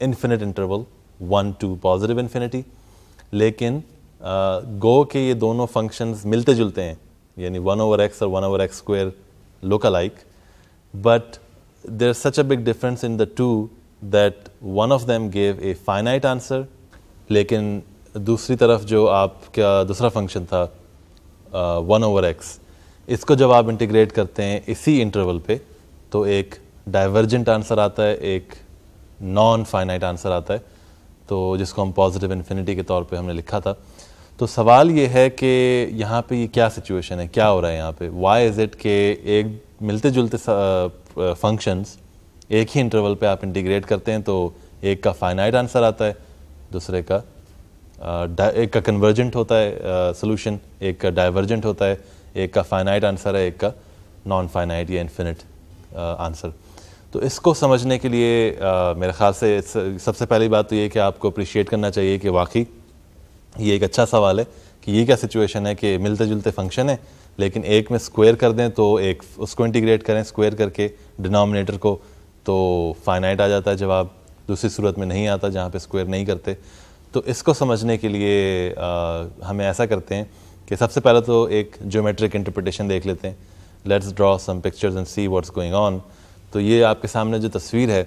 infinite interval one to positive infinity लेकिन गो के ये दोनों फ़ंक्शंस मिलते जुलते हैं, यानी वन ओवर एक्स और one over x square look alike but there such a big difference in the two that one of them gave a finite answer लेकिन दूसरी तरफ़ जो आपका दूसरा फ़ंक्शन था वन ओवर एक्स इसको जब आप इंटीग्रेट करते हैं इसी इंटरवल पे तो एक डाइवर्जेंट आंसर आता है, एक नॉन फाइनाइट आंसर आता है तो जिसको हम पॉजिटिव इन्फिनिटी के तौर पे हमने लिखा था तो सवाल ये है कि यहाँ पे ये क्या सिचुएशन है? क्या हो रहा है यहाँ पे? वाई इज़ इट के एक मिलते जुलते फ़ंक्शंस एक ही इंटरवल पे आप इंटीग्रेट करते हैं तो एक का फाइनाइट आंसर आता है, दूसरे का एक का कन्वर्जेंट होता है सोल्यूशन एक का डाइवर्जेंट होता है, एक का फाइनाइट आंसर है, एक का नॉन फाइनाइट या इन्फिनिट आंसर तो इसको समझने के लिए मेरे ख्याल से सबसे पहली बात तो ये कि आपको अप्रिशिएट करना चाहिए कि वाकई ये एक अच्छा सवाल है कि ये क्या सिचुएशन है कि मिलते जुलते फ़ंक्शन है लेकिन एक में स्क्वायर कर दें तो एक उसको इंटीग्रेट करें स्क्वायर करके डिनोमिनेटर को तो फाइनाइट आ जाता है जवाब दूसरी सूरत में नहीं आता जहाँ पे स्क्वायर नहीं करते। तो इसको समझने के लिए आ, हमें ऐसा करते हैं कि सबसे पहले तो एक ज्योमेट्रिक इंटरप्रटेशन देख लेते हैं। Let's draw some pictures and see what's going on तो ये आपके सामने जो तस्वीर है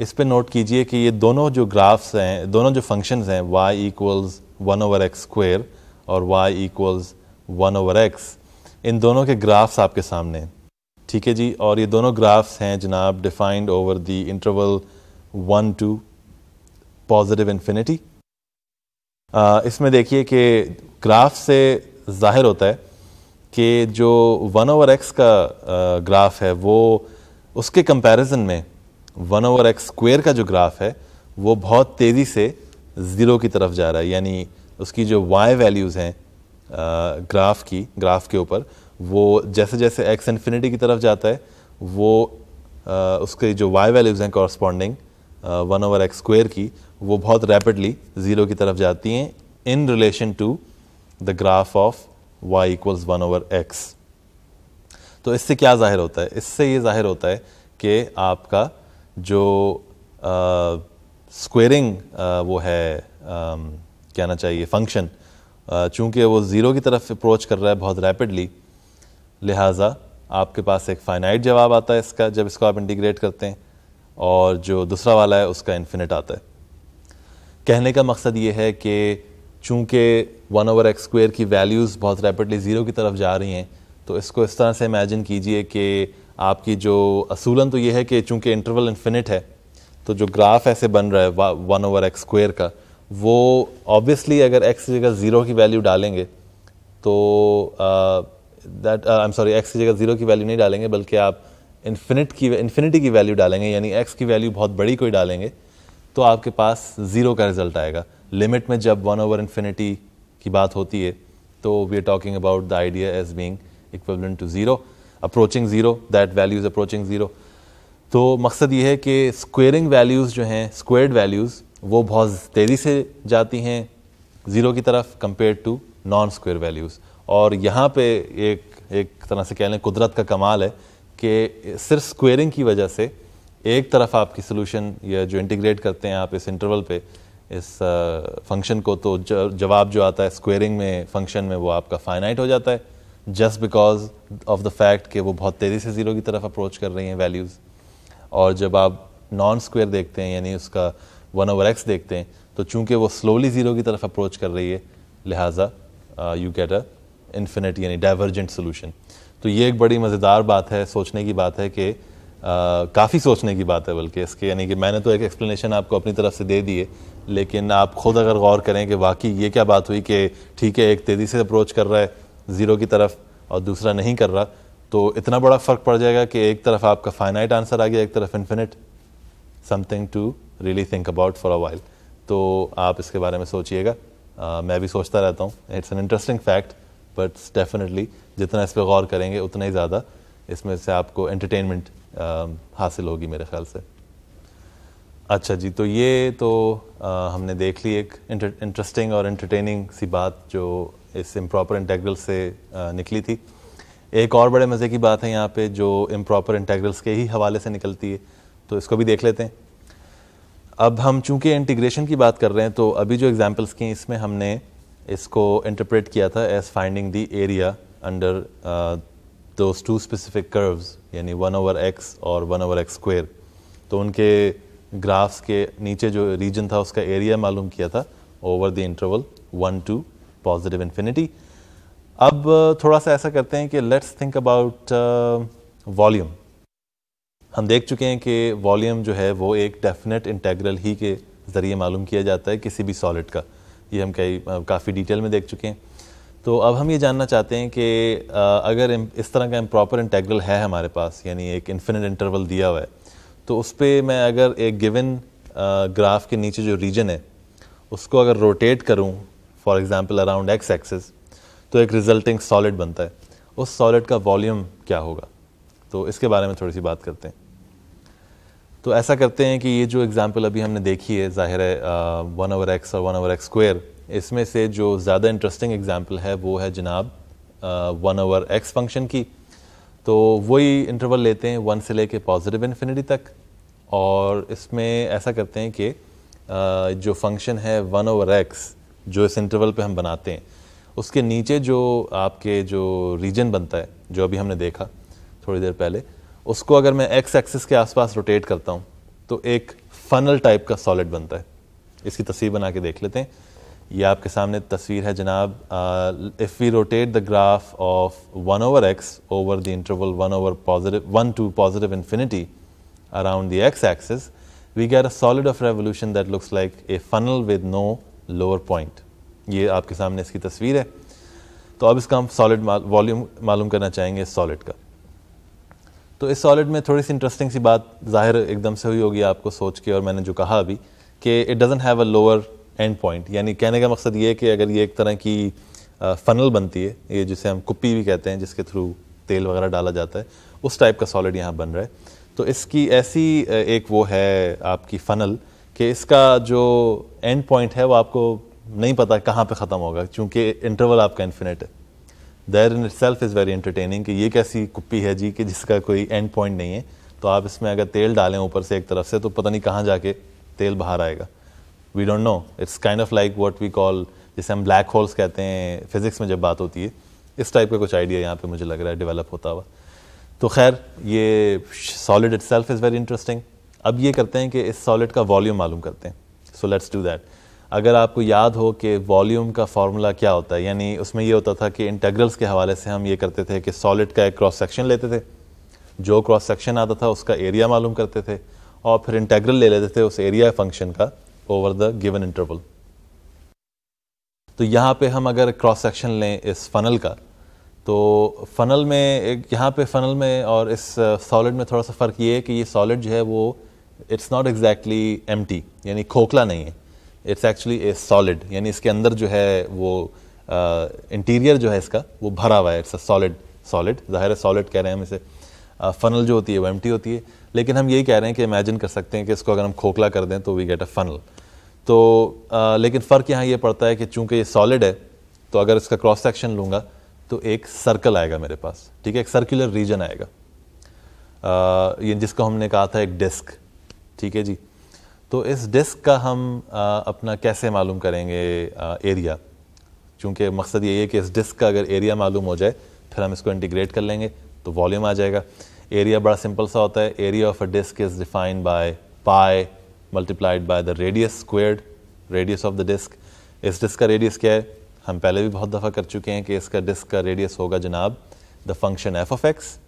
इस पर नोट कीजिए कि ये दोनों जो ग्राफ्स हैं दोनों जो फ़ंक्शंस हैं y equals one over x square और y equals one over x. इन दोनों के ग्राफ्स आपके सामने हैं। ठीक है जी? और ये दोनों ग्राफ्स हैं जनाब, defined over the interval one to positive infinity. इसमें देखिए कि ग्राफ से ज़ाहिर होता है कि जो वन ओवर एक्स का ग्राफ है, वो उसके कंपैरिजन में वन ओवर एक्स स्क्वेयर का जो ग्राफ है, वो बहुत तेज़ी से ज़ीरो की तरफ़ जा रहा है यानी उसकी जो वाई वैल्यूज़ हैं ग्राफ की ग्राफ के ऊपर वो जैसे जैसे एक्स इन्फिनिटी की तरफ़ जाता है वो आ, उसके जो वाई वैल्यूज़ हैं corresponding one over x square की वो बहुत रैपिडली ज़ीरो की तरफ़ जाती हैं in relation to the graph of y equals one over x तो इससे क्या ज़ाहिर होता है? इससे ये ज़ाहिर होता है कि आपका जो स्क्वेयरिंग वो है कहना चाहिए फ़ंक्शन चूँकि वो ज़ीरो की तरफ़ अप्रोच कर रहा है बहुत रैपिडली लिहाजा आपके पास एक फाइनाइट जवाब आता है इसका, जब इसको आप इंटीग्रेट करते हैं, और जो दूसरा वाला है उसका इन्फिनिट आता है। कहने का मकसद ये है कि चूँकि वन ओवर एक्स स्क्वेयर की वैल्यूज़ बहुत रैपिडली ज़ीरो की तरफ़ जा रही हैं तो इसको इस तरह से इमेजिन कीजिए कि आपकी जो असूलन तो ये है कि चूँकि इंटरवल इन्फिनिट है तो जो ग्राफ ऐसे बन रहा है वन ओवर एक्स स्क्वेयर का, वो ऑब्वियसली अगर एक्स की जगह ज़ीरो की वैल्यू डालेंगे तो that I am sorry x की जगह ज़ीरो की वैल्यू नहीं डालेंगे, बल्कि आप इन्फिनिट की इन्फिनिटी की वैल्यू डालेंगे, यानी एक्स की वैल्यू बहुत बड़ी कोई डालेंगे तो आपके पास ज़ीरो का रिज़ल्ट आएगा। लिमिट में जब वन ओवर इन्फिनिटी की बात होती है तो we are talking about the idea as being equivalent to zero approaching zero that value is approaching zero तो मकसद ये है कि स्क्वेयरिंग वैल्यूज़ जो हैं स्क्वेयर्ड वैल्यूज़ वो बहुत तेज़ी से जाती हैं ज़ीरो की तरफ़ compare to non square values और यहाँ पे एक एक तरह से कह लें, कुदरत का कमाल है कि सिर्फ़ स्क्वेयरिंग की वजह से एक तरफ़ आपकी सोल्यूशन या जो इंटीग्रेट करते हैं आप इस इंटरवल पे, इस फ़ंक्शन को तो जवाब जो आता है स्क्वेयरिंग में फ़ंक्शन में वो आपका फाइनाइट हो जाता है just because of the fact कि वो बहुत तेज़ी से ज़ीरो की तरफ़ अप्रोच कर रही हैं वैल्यूज़ और जब आप नॉन स्क्वेयर देखते हैं, यानी उसका वन ओवर एक्स देखते हैं तो चूँकि वो स्लोली ज़ीरो की तरफ़ अप्रोच कर रही है, लिहाजा यू गेट अ इन्फिनिट यानी डाइवर्जेंट सोल्यूशन तो ये एक बड़ी मज़ेदार बात है, सोचने की बात है कि काफ़ी सोचने की बात है बल्कि इसके, यानी कि मैंने तो एक एक्सप्लेनेशन आपको अपनी तरफ़ से दे दी है, लेकिन आप खुद अगर गौर करें कि वाकई ये क्या बात हुई कि ठीक है, एक तेज़ी से अप्रोच कर रहा है ज़ीरो की तरफ़, और दूसरा नहीं कर रहा तो इतना बड़ा फ़र्क पड़ जाएगा कि एक तरफ़ आपका फाइनाइट आंसर आ गया एक तरफ़ infinite something to really think about for a while तो आप इसके बारे में सोचिएगा। मैं भी सोचता रहता हूँ। It's an interesting fact but definitely जितना इस पर गौर करेंगे उतना ही ज़्यादा इसमें से आपको एंटरटेनमेंट हासिल होगी मेरे ख्याल से। अच्छा जी तो ये तो आ, हमने देख ली एक इंटरेस्टिंग और एंटरटेनिंग सी बात जो इस इम्प्रॉपर इंटेग्रल से आ, निकली थी। एक और बड़े मज़े की बात है यहाँ पे जो इम्प्रॉपर इंटेग्रल्स के ही हवाले से निकलती है तो इसको भी देख लेते हैं। अब हम चूँकि इंटीग्रेशन की बात कर रहे हैं तो अभी जो एग्जांपल्स की इसमें हमने इसको इंटरप्रेट किया था as finding the area under those two specific curves यानी वन ओवर एक्स और वन ओवर एक्स स्क्वेयर तो उनके ग्राफ्स के नीचे जो रीजन था, उसका एरिया मालूम किया था over the interval one to positive infinity अब थोड़ा सा ऐसा करते हैं कि लेट्स थिंक अबाउट वॉल्यूम हम देख चुके हैं कि वॉल्यूम जो है वो एक डेफिनेट इंटेग्रल ही के ज़रिए मालूम किया जाता है किसी भी सॉलिड का। ये हम कई काफ़ी डिटेल में देख चुके हैं। तो अब हम ये जानना चाहते हैं कि अगर इस तरह का इम्प्रॉपर इंटेग्रल है हमारे पास, यानी एक इन्फिनिट इंटरवल दिया हुआ है तो उस पर मैं अगर एक गिवन ग्राफ के नीचे जो रीजन है, उसको अगर रोटेट करूँ for example around x axis तो एक रिजल्टिंग सॉलिड बनता है। उस सॉलिड का वॉल्यूम क्या होगा? तो इसके बारे में थोड़ी सी बात करते हैं। तो ऐसा करते हैं कि ये जो एग्जांपल अभी हमने देखी है, ज़ाहिर है वन ओवर एक्स और वन ओवर एक्स स्क्वेयर इसमें से जो ज़्यादा इंटरेस्टिंग एग्जांपल है, वो है जनाब वन ओवर एक्स फ़ंक्शन की। तो वही इंटरवल लेते हैं वन से लेके पॉजिटिव इन्फिनिटी तक। और इसमें ऐसा करते हैं कि जो फ़ंक्शन है वन ओवर एक्स जो इस इंटरवल पे हम बनाते हैं उसके नीचे जो आपके जो रीजन बनता है, जो अभी हमने देखा थोड़ी देर पहले, उसको अगर मैं एक्स एक्सिस के आसपास रोटेट करता हूँ तो एक फनल टाइप का सॉलिड बनता है। इसकी तस्वीर बना के देख लेते हैं। ये आपके सामने तस्वीर है जनाब। If we rotate the graph of one over x over the interval one over positive one to positive infinity around the x axis we get a solid of revolution that looks like a funnel with no lower point ये आपके सामने इसकी तस्वीर है। तो अब इसका हम सॉलिड वॉल्यूम मालूम करना चाहेंगे इस सॉलिड का। तो इस सॉलिड में थोड़ी सी इंटरेस्टिंग सी बात ज़ाहिर एकदम से हुई होगी आपको सोच के और मैंने जो कहा अभी कि it doesn't have a lower end point यानी कहने का मकसद ये है कि अगर ये एक तरह की फनल बनती है, ये जिसे हम कुप्पी भी कहते हैं, जिसके थ्रू तेल वगैरह डाला जाता है, उस टाइप का सॉलिड यहाँ बन रहा है। तो इसकी ऐसी एक वो है आपकी फनल कि इसका जो एंड पॉइंट है वो आपको नहीं पता कहाँ पे ख़त्म होगा, क्योंकि इंटरवल आपका इन्फिनिट है। There in self is very entertaining कि ये कैसी कुप्पी है जी कि जिसका कोई एंड पॉइंट नहीं है। तो आप इसमें अगर तेल डालें ऊपर से एक तरफ़ से तो पता नहीं कहाँ जाके तेल बाहर आएगा। We don't know it's kind of like what we call जैसे हम ब्लैक होल्स कहते हैं फिजिक्स में जब बात होती है, इस टाइप का कुछ आइडिया यहाँ पे मुझे लग रहा है डेवलप होता हुआ। तो खैर, ये solid itself is very interesting अब ये करते हैं कि इस सॉलिड का वॉल्यूम मालूम करते हैं। सो लेट्स डू दैट अगर आपको याद हो कि वॉल्यूम का फार्मूला क्या होता है, यानी उसमें ये होता था कि इंटेग्रल्स के हवाले से हम ये करते थे कि सॉलिड का एक क्रॉस सेक्शन लेते थे। जो क्रॉस सेक्शन आता था उसका एरिया मालूम करते थे और फिर इंटेग्रल ले लेते थे उस एरिया फ़ंक्शन का ओवर द गिवन इंटरवल तो यहाँ पे हम अगर क्रॉस सेक्शन लें इस फनल का तो फनल में एक, यहाँ पे फनल में और इस सॉलिड में थोड़ा सा फ़र्क ये है कि ये सॉलिड जो है वो इट्स नॉट एग्जैक्टली एम यानी खोखला नहीं है। इट्स एक्चुअली ए सॉलिड यानी इसके अंदर जो है वो इंटीरियर uh, जो है इसका वो भरा हुआ है। इट्स अ सॉलिड सॉलिड ज़ाहिर है सॉलिड कह रहे हैं हम इसे। फनल uh, जो होती है वो एम होती है। लेकिन हम यही कह रहे हैं कि इमेजिन कर सकते हैं कि इसको अगर हम खोखला कर दें तो वी गेट अ फनल तो आ, लेकिन फ़र्क यहाँ ये पड़ता है कि चूँकि ये सॉलिड है तो अगर इसका क्रॉस सेक्शन लूँगा तो एक सर्कल आएगा मेरे पास। ठीक है? एक सर्कुलर रीजन आएगा। ये जिसको हमने कहा था एक डिस्क ठीक है जी? तो इस डिस्क का हम आ, अपना कैसे मालूम करेंगे आ, एरिया? चूँकि मकसद ये है कि इस डिस्क का अगर एरिया मालूम हो जाए फिर हम इसको इंटीग्रेट कर लेंगे तो वॉल्यूम आ जाएगा। एरिया बड़ा सिंपल सा होता है। Area of a disc is defined by pi multiplied by the radius squared radius of the disc इस डिस्क का रेडियस क्या है? हम पहले भी बहुत दफ़ा कर चुके हैं कि इसका डिस्क का रेडियस होगा जनाब the function f of x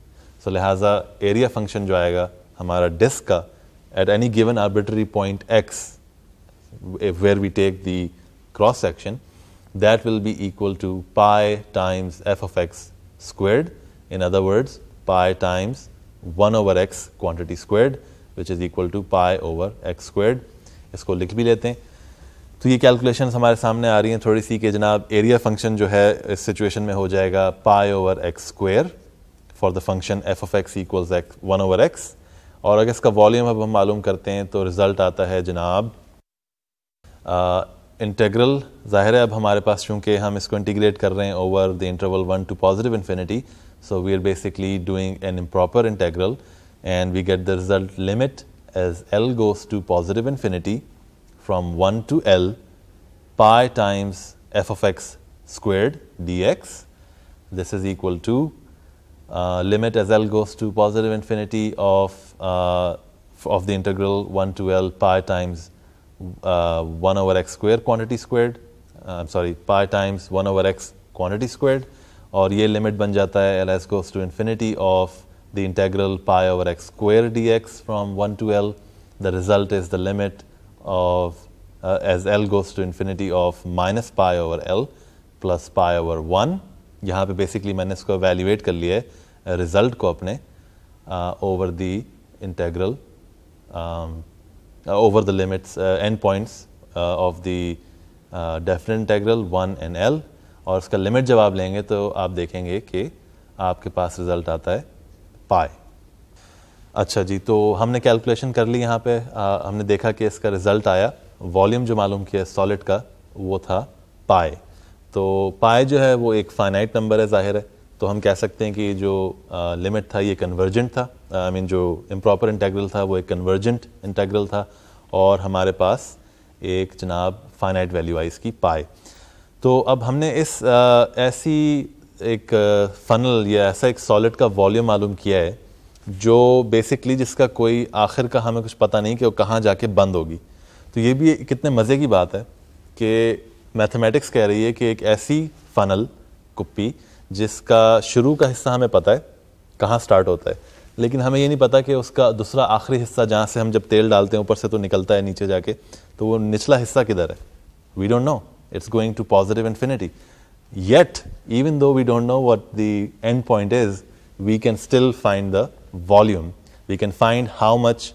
so लिहाजा एरिया फ़ंक्शन जो आएगा हमारा डिस्क का At any given arbitrary point X where we take the cross section that will be equal to pi times f of x squared. In other words, pi times 1 over x quantity squared which is equal to pi over X squared इसको लिख भी लेते हैं तो ये calculation हमारे सामने आ रही हैं थोड़ी सी कि जनाब एरिया फंक्शन जो है इस सिचुएशन में हो जाएगा pi over X square for the function F of X equals X one over X और अगर इसका वॉल्यूम अब हम मालूम करते हैं तो रिज़ल्ट आता है जनाब इंटेग्रल ज़ाहिर है अब हमारे पास चूँकि हम इसको इंटीग्रेट कर रहे हैं over the interval one to positive infinity so we are basically doing an improper integral and we get the result limit as L goes to positive infinity from one to L pi times f of x squared d x this is equal to limit as L goes to positive infinity of, uh, of the integral 1 to L pi times uh, 1 over x squared quantity squared. Uh, I'm sorry, pi times 1 over x quantity squared. और ये limit बन जाता है L as goes to infinity of the integral pi over x square dx from 1 to L. The result is the limit of uh, as L goes to infinity of minus pi over L plus pi over 1. यहाँ पे basically मैंने इसको evaluate कर लिया है result को अपने over the integral over the limits end points of the definite integral one and L और इसका लिमिट जब आप लेंगे तो आप देखेंगे कि आपके पास रिज़ल्ट आता है पाए अच्छा जी तो हमने कैलकुलेशन कर ली यहाँ पे। आ, हमने देखा कि इसका रिज़ल्ट आया। वॉल्यूम जो मालूम किया सॉलिड का वो था पाए तो पाए जो है वो एक फाइनाइट नंबर है ज़ाहिर है। तो हम कह सकते हैं कि जो लिमिट था ये कन्वर्जेंट था। आई I मीन mean, जो इम्प्रॉपर इंटेग्रल था वो एक कन्वर्जेंट इंटेग्रल था। और हमारे पास एक जनाब फाइनाइट वैल्यू आई इसकी पाए तो अब हमने इस आ, ऐसी एक फनल या ऐसा एक सॉलिड का वॉल्यूम मालूम किया है जो बेसिकली जिसका कोई आखिर का हमें कुछ पता नहीं कि वो कहाँ जाके बंद होगी। तो ये भी कितने मज़े की बात है कि मैथमेटिक्स कह रही है कि एक ऐसी फनल कुप्पी, जिसका शुरू का हिस्सा हमें पता है, कहाँ स्टार्ट होता है। लेकिन हमें ये नहीं पता कि उसका दूसरा आखिरी हिस्सा जहाँ से हम जब तेल डालते हैं, ऊपर से तो निकलता है नीचे जाके तो वो निचला हिस्सा किधर है? We don't know it's going to positive infinity yet even though we don't know what the end point is we can still find the volume. We can find how much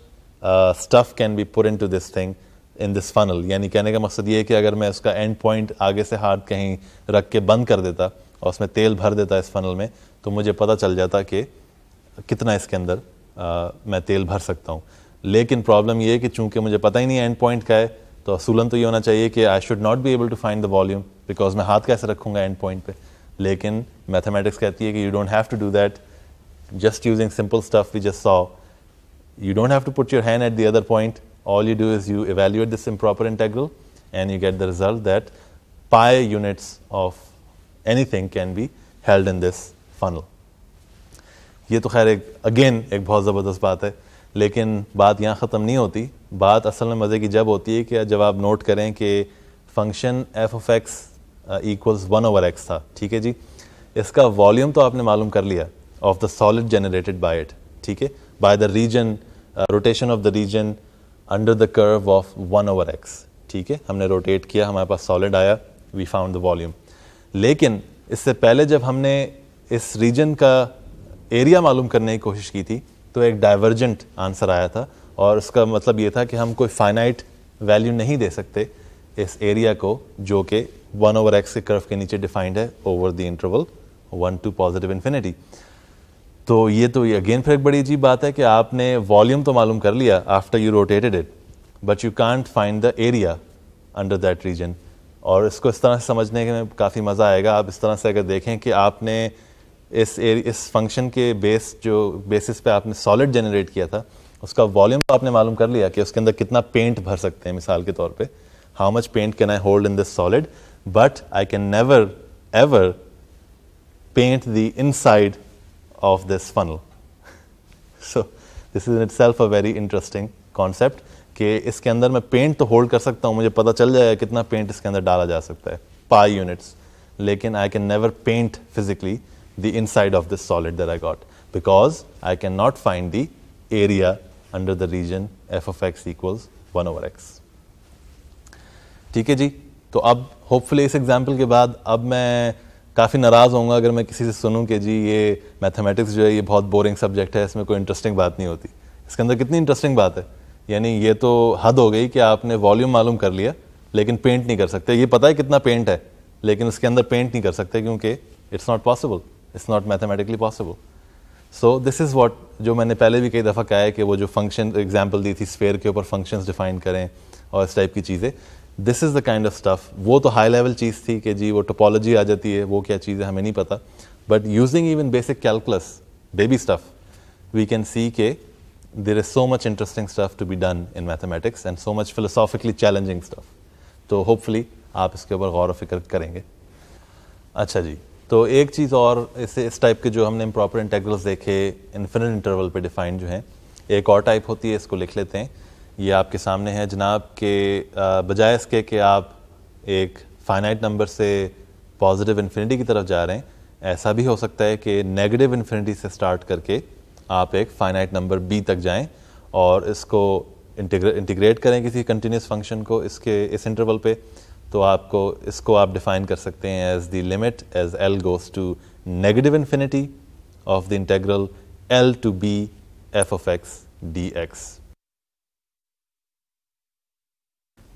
stuff can be be into this thing. In this funnel यानी कहने का मकसद ये है कि अगर मैं उसका एंड पॉइंट आगे से हाथ कहीं रख के बंद कर देता और उसमें तेल भर देता इस फनल में तो मुझे पता चल जाता कि कितना इसके अंदर आ, मैं तेल भर सकता हूँ। लेकिन प्रॉब्लम ये है कि चूँकि मुझे पता ही नहीं एंड पॉइंट का है तो असूलन तो ये होना चाहिए कि I should not be able to find the volume because मैं हाथ कैसे रखूँगा एंड पॉइंट पे। लेकिन मैथमेटिक्स कहती है कि you don't have to do that just using simple stuff we just saw you don't have to put your hand at the other point. All you do is you evaluate this improper integral and you get the result that pi units of anything can be held in this funnel. ये तो खैर एक again एक बहुत ज़बरदस्त बात है, लेकिन बात यहाँ ख़त्म नहीं होती। बात असल में मज़े की जब होती है कि जब आप नोट करें कि function f of x equals one over x था, ठीक है जी? इसका वॉल्यूम तो आपने मालूम कर लिया of the solid generated by it ठीक है? By the region rotation of the region under the curve of one over x ठीक है? हमने रोटेट किया, हमारे पास सॉलिड आया वी फाउंड द वॉल्यूम लेकिन इससे पहले जब हमने इस रीजन का एरिया मालूम करने की कोशिश की थी तो एक डाइवर्जेंट आंसर आया था और उसका मतलब ये था कि हम कोई फाइनाइट वैल्यू नहीं दे सकते इस एरिया को, जो कि वन ओवर एक्स के कर्व के नीचे डिफाइंड है over the interval one to positive infinity तो ये तो ये अगेन फिर एक बड़ी अजीब बात है कि आपने वॉल्यूम तो मालूम कर लिया after you rotated it but you can't find the area under that region और इसको इस तरह से समझने में काफ़ी मज़ा आएगा। आप इस तरह से अगर देखें कि आपने इस इस फ़ंक्शन के बेस जो बेसिस पे आपने सॉलिड जनरेट किया था, उसका वॉल्यूम तो आपने मालूम कर लिया कि उसके अंदर कितना पेंट भर सकते हैं मिसाल के तौर पे। How much paint can I hold in this solid but I can never ever paint the inside this funnel so this is in itself a very interesting concept कि इसके अंदर मैं पेंट तो होल्ड कर सकता हूँ, मुझे पता चल जाएगा कितना पेंट इसके अंदर डाला जा सकता है पाई यूनिट्स लेकिन I can never paint physically the inside of this solid that I got because I can not find the area under the region f of x equals one over x ठीक है जी? तो अब hopefully इस example के बाद, अब मैं काफ़ी नाराज़ होऊँगा अगर मैं किसी से सुनूं कि जी, ये मैथमेटिक्स जो है, ये बहुत बोरिंग सब्जेक्ट है, इसमें कोई इंटरेस्टिंग बात नहीं होती। इसके अंदर कितनी इंटरेस्टिंग बात है? यानी ये तो हद हो गई कि आपने वॉल्यूम मालूम कर लिया, लेकिन पेंट नहीं कर सकते। ये पता है कितना पेंट है, लेकिन उसके अंदर पेंट नहीं कर सकते क्योंकि it's not possible it's not mathematically possible so this is what जो मैंने पहले भी कई दफ़ा कहा है कि वो जो फ़ंक्शन एग्ज़ाम्पल दी थी स्पेयर के ऊपर फ़ंक्शन डिफाइन करें, और इस टाइप की चीज़ें। This is the kind of stuff वो तो हाई लेवल चीज़ थी कि जी, वो टोपोलॉजी आ जाती है, वो क्या चीज़ है, हमें नहीं पता। But using even basic calculus baby stuff we can see के there is so much interesting stuff to be done in mathematics and so much philosophically challenging stuff तो hopefully आप इसके ऊपर गौर फ़िक्र करेंगे। अच्छा जी तो एक चीज़ और इसे, इस टाइप के जो हमने प्रॉपर इंटेग्रल्स देखे इन्फिनिट इंटरवल पे डिफाइंड जो हैं, एक और टाइप होती है, इसको लिख लेते हैं। ये आपके सामने है। जनाब, के बजाय इसके कि आप एक फाइनाइट नंबर से पॉजिटिव इन्फिनिटी की तरफ़ जा रहे हैं, ऐसा भी हो सकता है कि नेगेटिव इन्फिनिटी से स्टार्ट करके आप एक फाइनाइट नंबर बी तक जाएँ और इसको इंटीग्रेट करें किसी कंटिन्यूस फ़ंक्शन को इसके, इस इंटरवल पे तो आपको, इसको आप डिफाइन कर सकते हैं as the limit as l goes to negative infinity of the integral l to b f of x d x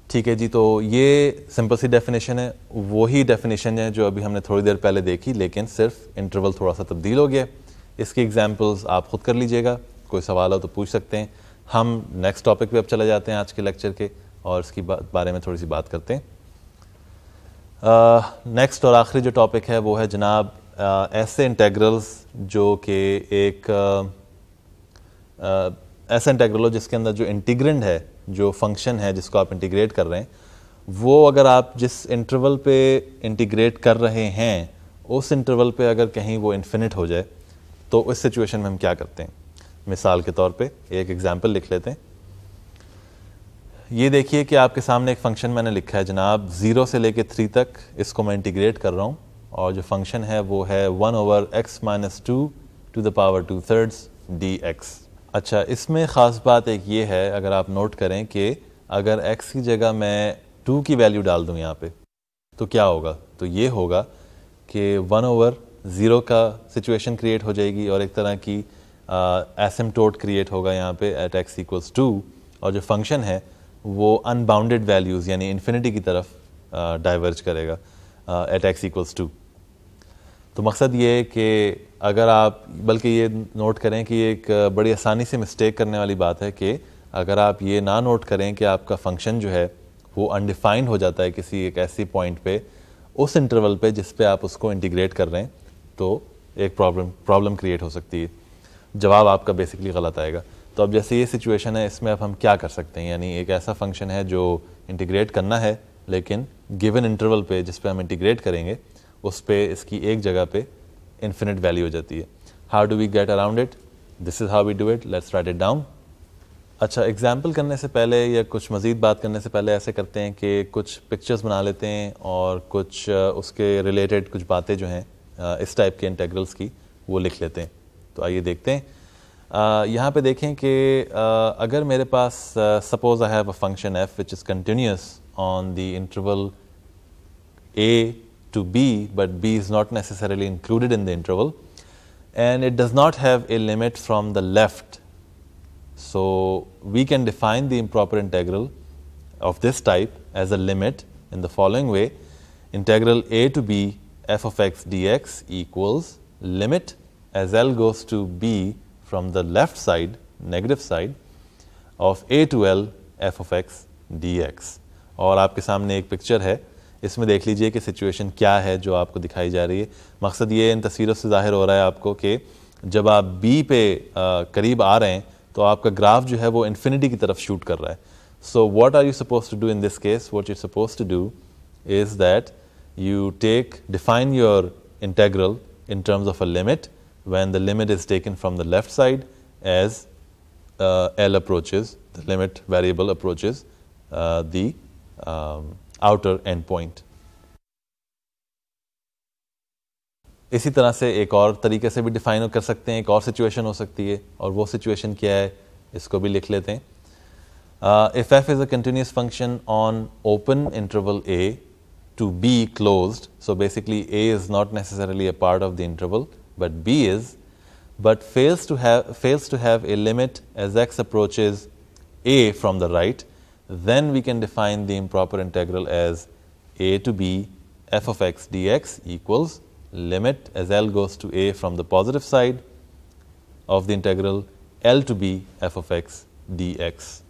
ठीक है जी तो ये सिंपल सी डेफिनेशन है वही डेफिनेशन है जो अभी हमने थोड़ी देर पहले देखी, लेकिन सिर्फ़ इंटरवल थोड़ा सा तब्दील हो गया इसकी एग्जाम्पल्स आप खुद कर लीजिएगा, कोई सवाल हो तो पूछ सकते हैं। हम नेक्स्ट टॉपिक पे अब चले जाते हैं आज के लेक्चर के, और इसकी बारे में थोड़ी सी बात करते हैं। नेक्स्ट और आखिरी जो टॉपिक है, वो है जनाब ऐसे इंटेग्रल्स जो कि एक ऐसा इंटेग्रल हो जिसके अंदर जो इंटीग्रेंड है जो फ़ंक्शन है जिसको आप इंटीग्रेट कर रहे हैं, वो अगर आप जिस इंटरवल पे इंटीग्रेट कर रहे हैं, उस इंटरवल पे अगर कहीं वो इन्फिनिट हो जाए तो इस सिचुएशन में हम क्या करते हैं? मिसाल के तौर पे एक एग्जांपल लिख लेते हैं। ये देखिए कि आपके सामने एक फ़ंक्शन मैंने लिखा है जनाब ज़ीरो से लेके थ्री तक इसको मैं इंटीग्रेट कर रहा हूँ, और जो फ़ंक्शन है वो है one over x minus two to the power two thirds d x अच्छा इसमें ख़ास बात एक ये है, अगर आप नोट करें कि अगर एक्स की जगह मैं टू की वैल्यू डाल दूँ यहाँ पे तो क्या होगा? तो ये होगा कि वन ओवर ज़ीरो का सिचुएशन क्रिएट हो जाएगी और एक तरह की एसमटोट क्रिएट होगा यहाँ पे एट एक्स इक्वल्स टू और जो फ़ंक्शन है, वो अनबाउंडेड वैल्यूज़ यानी इन्फिनिटी की तरफ़ डाइवर्ज करेगा एट एक्स इक्वल्स टू तो मकसद ये है कि अगर आप, बल्कि ये नोट करें कि एक बड़ी आसानी से मिस्टेक करने वाली बात है कि अगर आप ये ना नोट करें कि आपका फ़ंक्शन जो है, वो अनडिफाइंड हो जाता है किसी एक ऐसी पॉइंट पे, उस इंटरवल पे जिस पे आप उसको इंटीग्रेट कर रहे हैं तो एक प्रॉब्लम प्रॉब्लम क्रिएट हो सकती है। जवाब आपका बेसिकली गलत आएगा। तो अब जैसे ये सिचुएशन है, इसमें अब हम क्या कर सकते हैं? यानी एक ऐसा फ़ंक्शन है जो इंटीग्रेट करना है, लेकिन गिवन इंटरवल पे जिस पे हम इंटीग्रेट करेंगे, उस पर इसकी एक जगह पे इन्फिनिट वैल्यू हो जाती है। How do we get around it this is how we do it let's write it down अच्छा एग्ज़ाम्पल करने से पहले या कुछ मज़ीद बात करने से पहले ऐसे करते हैं कि कुछ पिक्चर्स बना लेते हैं और कुछ उसके रिलेटेड कुछ बातें जो हैं इस टाइप के इंटेग्रल्स की, वो लिख लेते हैं। तो आइए देखते हैं। यहाँ पे देखें कि अगर मेरे पास suppose I have a function f which is continuous on the interval a to b, but b is not necessarily included in the interval. And it does not have a limit from the left. So we can define the improper integral of this type as a limit in the following way. Integral a to b f of x dx equals limit as L goes to b from the left side, negative side of a to L f of x dx. और आपके सामने एक picture है इसमें देख लीजिए कि situation क्या है जो आपको दिखाई जा रही है। मकसद ये इन तस्वीरों से ज़ाहिर हो रहा है आपको कि जब आप बी पे आ, करीब आ रहे हैं तो आपका ग्राफ जो है वो इन्फिनिटी की तरफ़ शूट कर रहा है। So what are you suppose to do in this case what you suppose to do is that you take define your integral in terms of a limit when the limit is taken from the left side as l approach the limit variable approach the outer end point इसी तरह से एक और तरीके से भी define कर सकते हैं, एक और सिचुएशन हो सकती है, और वो सिचुएशन क्या है, इसको भी लिख लेते हैं। If f is a continuous function on open interval a to b close so basically a is not necessarily a part of the interval but b is but fails to have fails to have a limit as x approaches a from the right then we can define the improper integral as a to b, f of x dx equals limit as L goes to A from the positive side of the integral L to b, f of x dx.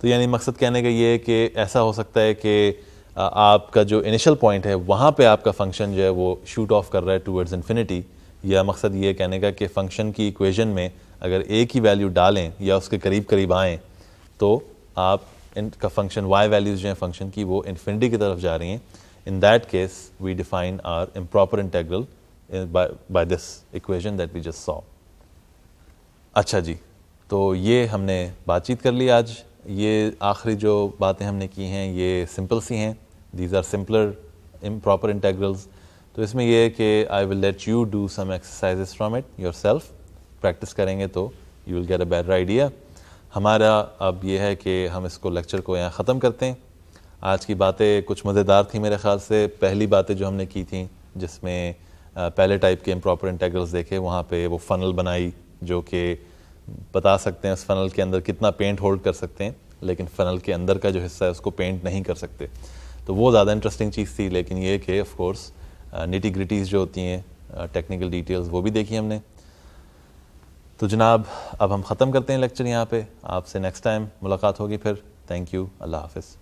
तो यानी मकसद कहने का ये है कि ऐसा हो सकता है कि आपका जो इनिशियल पॉइंट है, वहाँ पे आपका फ़ंक्शन जो है वो शूट ऑफ़ कर रहा है टूवर्ड्स इन्फिनिटी या मकसद ये कहने का कि फ़ंक्शन की इक्वेशन में अगर ए की वैल्यू डालें या उसके करीब करीब आएँ तो आप इनका फ़ंक्शन वाई वैल्यूज़ जो हैं फ़ंक्शन की, वो इन्फिनिटी की तरफ़ जा रही हैं. In that case we define our improper integral by this equation that we just saw अच्छा जी तो ये हमने बातचीत कर ली आज. ये आखिरी जो बातें हमने की हैं, ये सिंपल सी हैं. These are simpler improper integrals तो इसमें यह है कि I will let you do some exercises from it yourself practice करेंगे तो you will get a better idea हमारा अब ये है कि हम इसको लेक्चर को यहाँ ख़त्म करते हैं। आज की बातें कुछ मज़ेदार थी मेरे ख्याल से। पहली बातें जो हमने की थी, जिसमें पहले टाइप के इम्प्रॉपर इंटेग्रल्स देखे, वहाँ पे वो फ़नल बनाई, जो कि बता सकते हैं उस फ़नल के अंदर कितना पेंट होल्ड कर सकते हैं, लेकिन फ़नल के अंदर का जो हिस्सा है उसको पेंट नहीं कर सकते। तो वो ज़्यादा इंटरेस्टिंग चीज़ थी, लेकिन ये कि ऑफ़ कोर्स निटी ग्रिटीज़ जो होती हैं टेक्निकल डिटेल्स वो भी देखी हमने। तो जनाब, अब हम ख़त्म करते हैं लेक्चर यहाँ पे। आपसे नेक्स्ट टाइम मुलाकात होगी फिर। थैंक यू अल्लाह हाफिज़।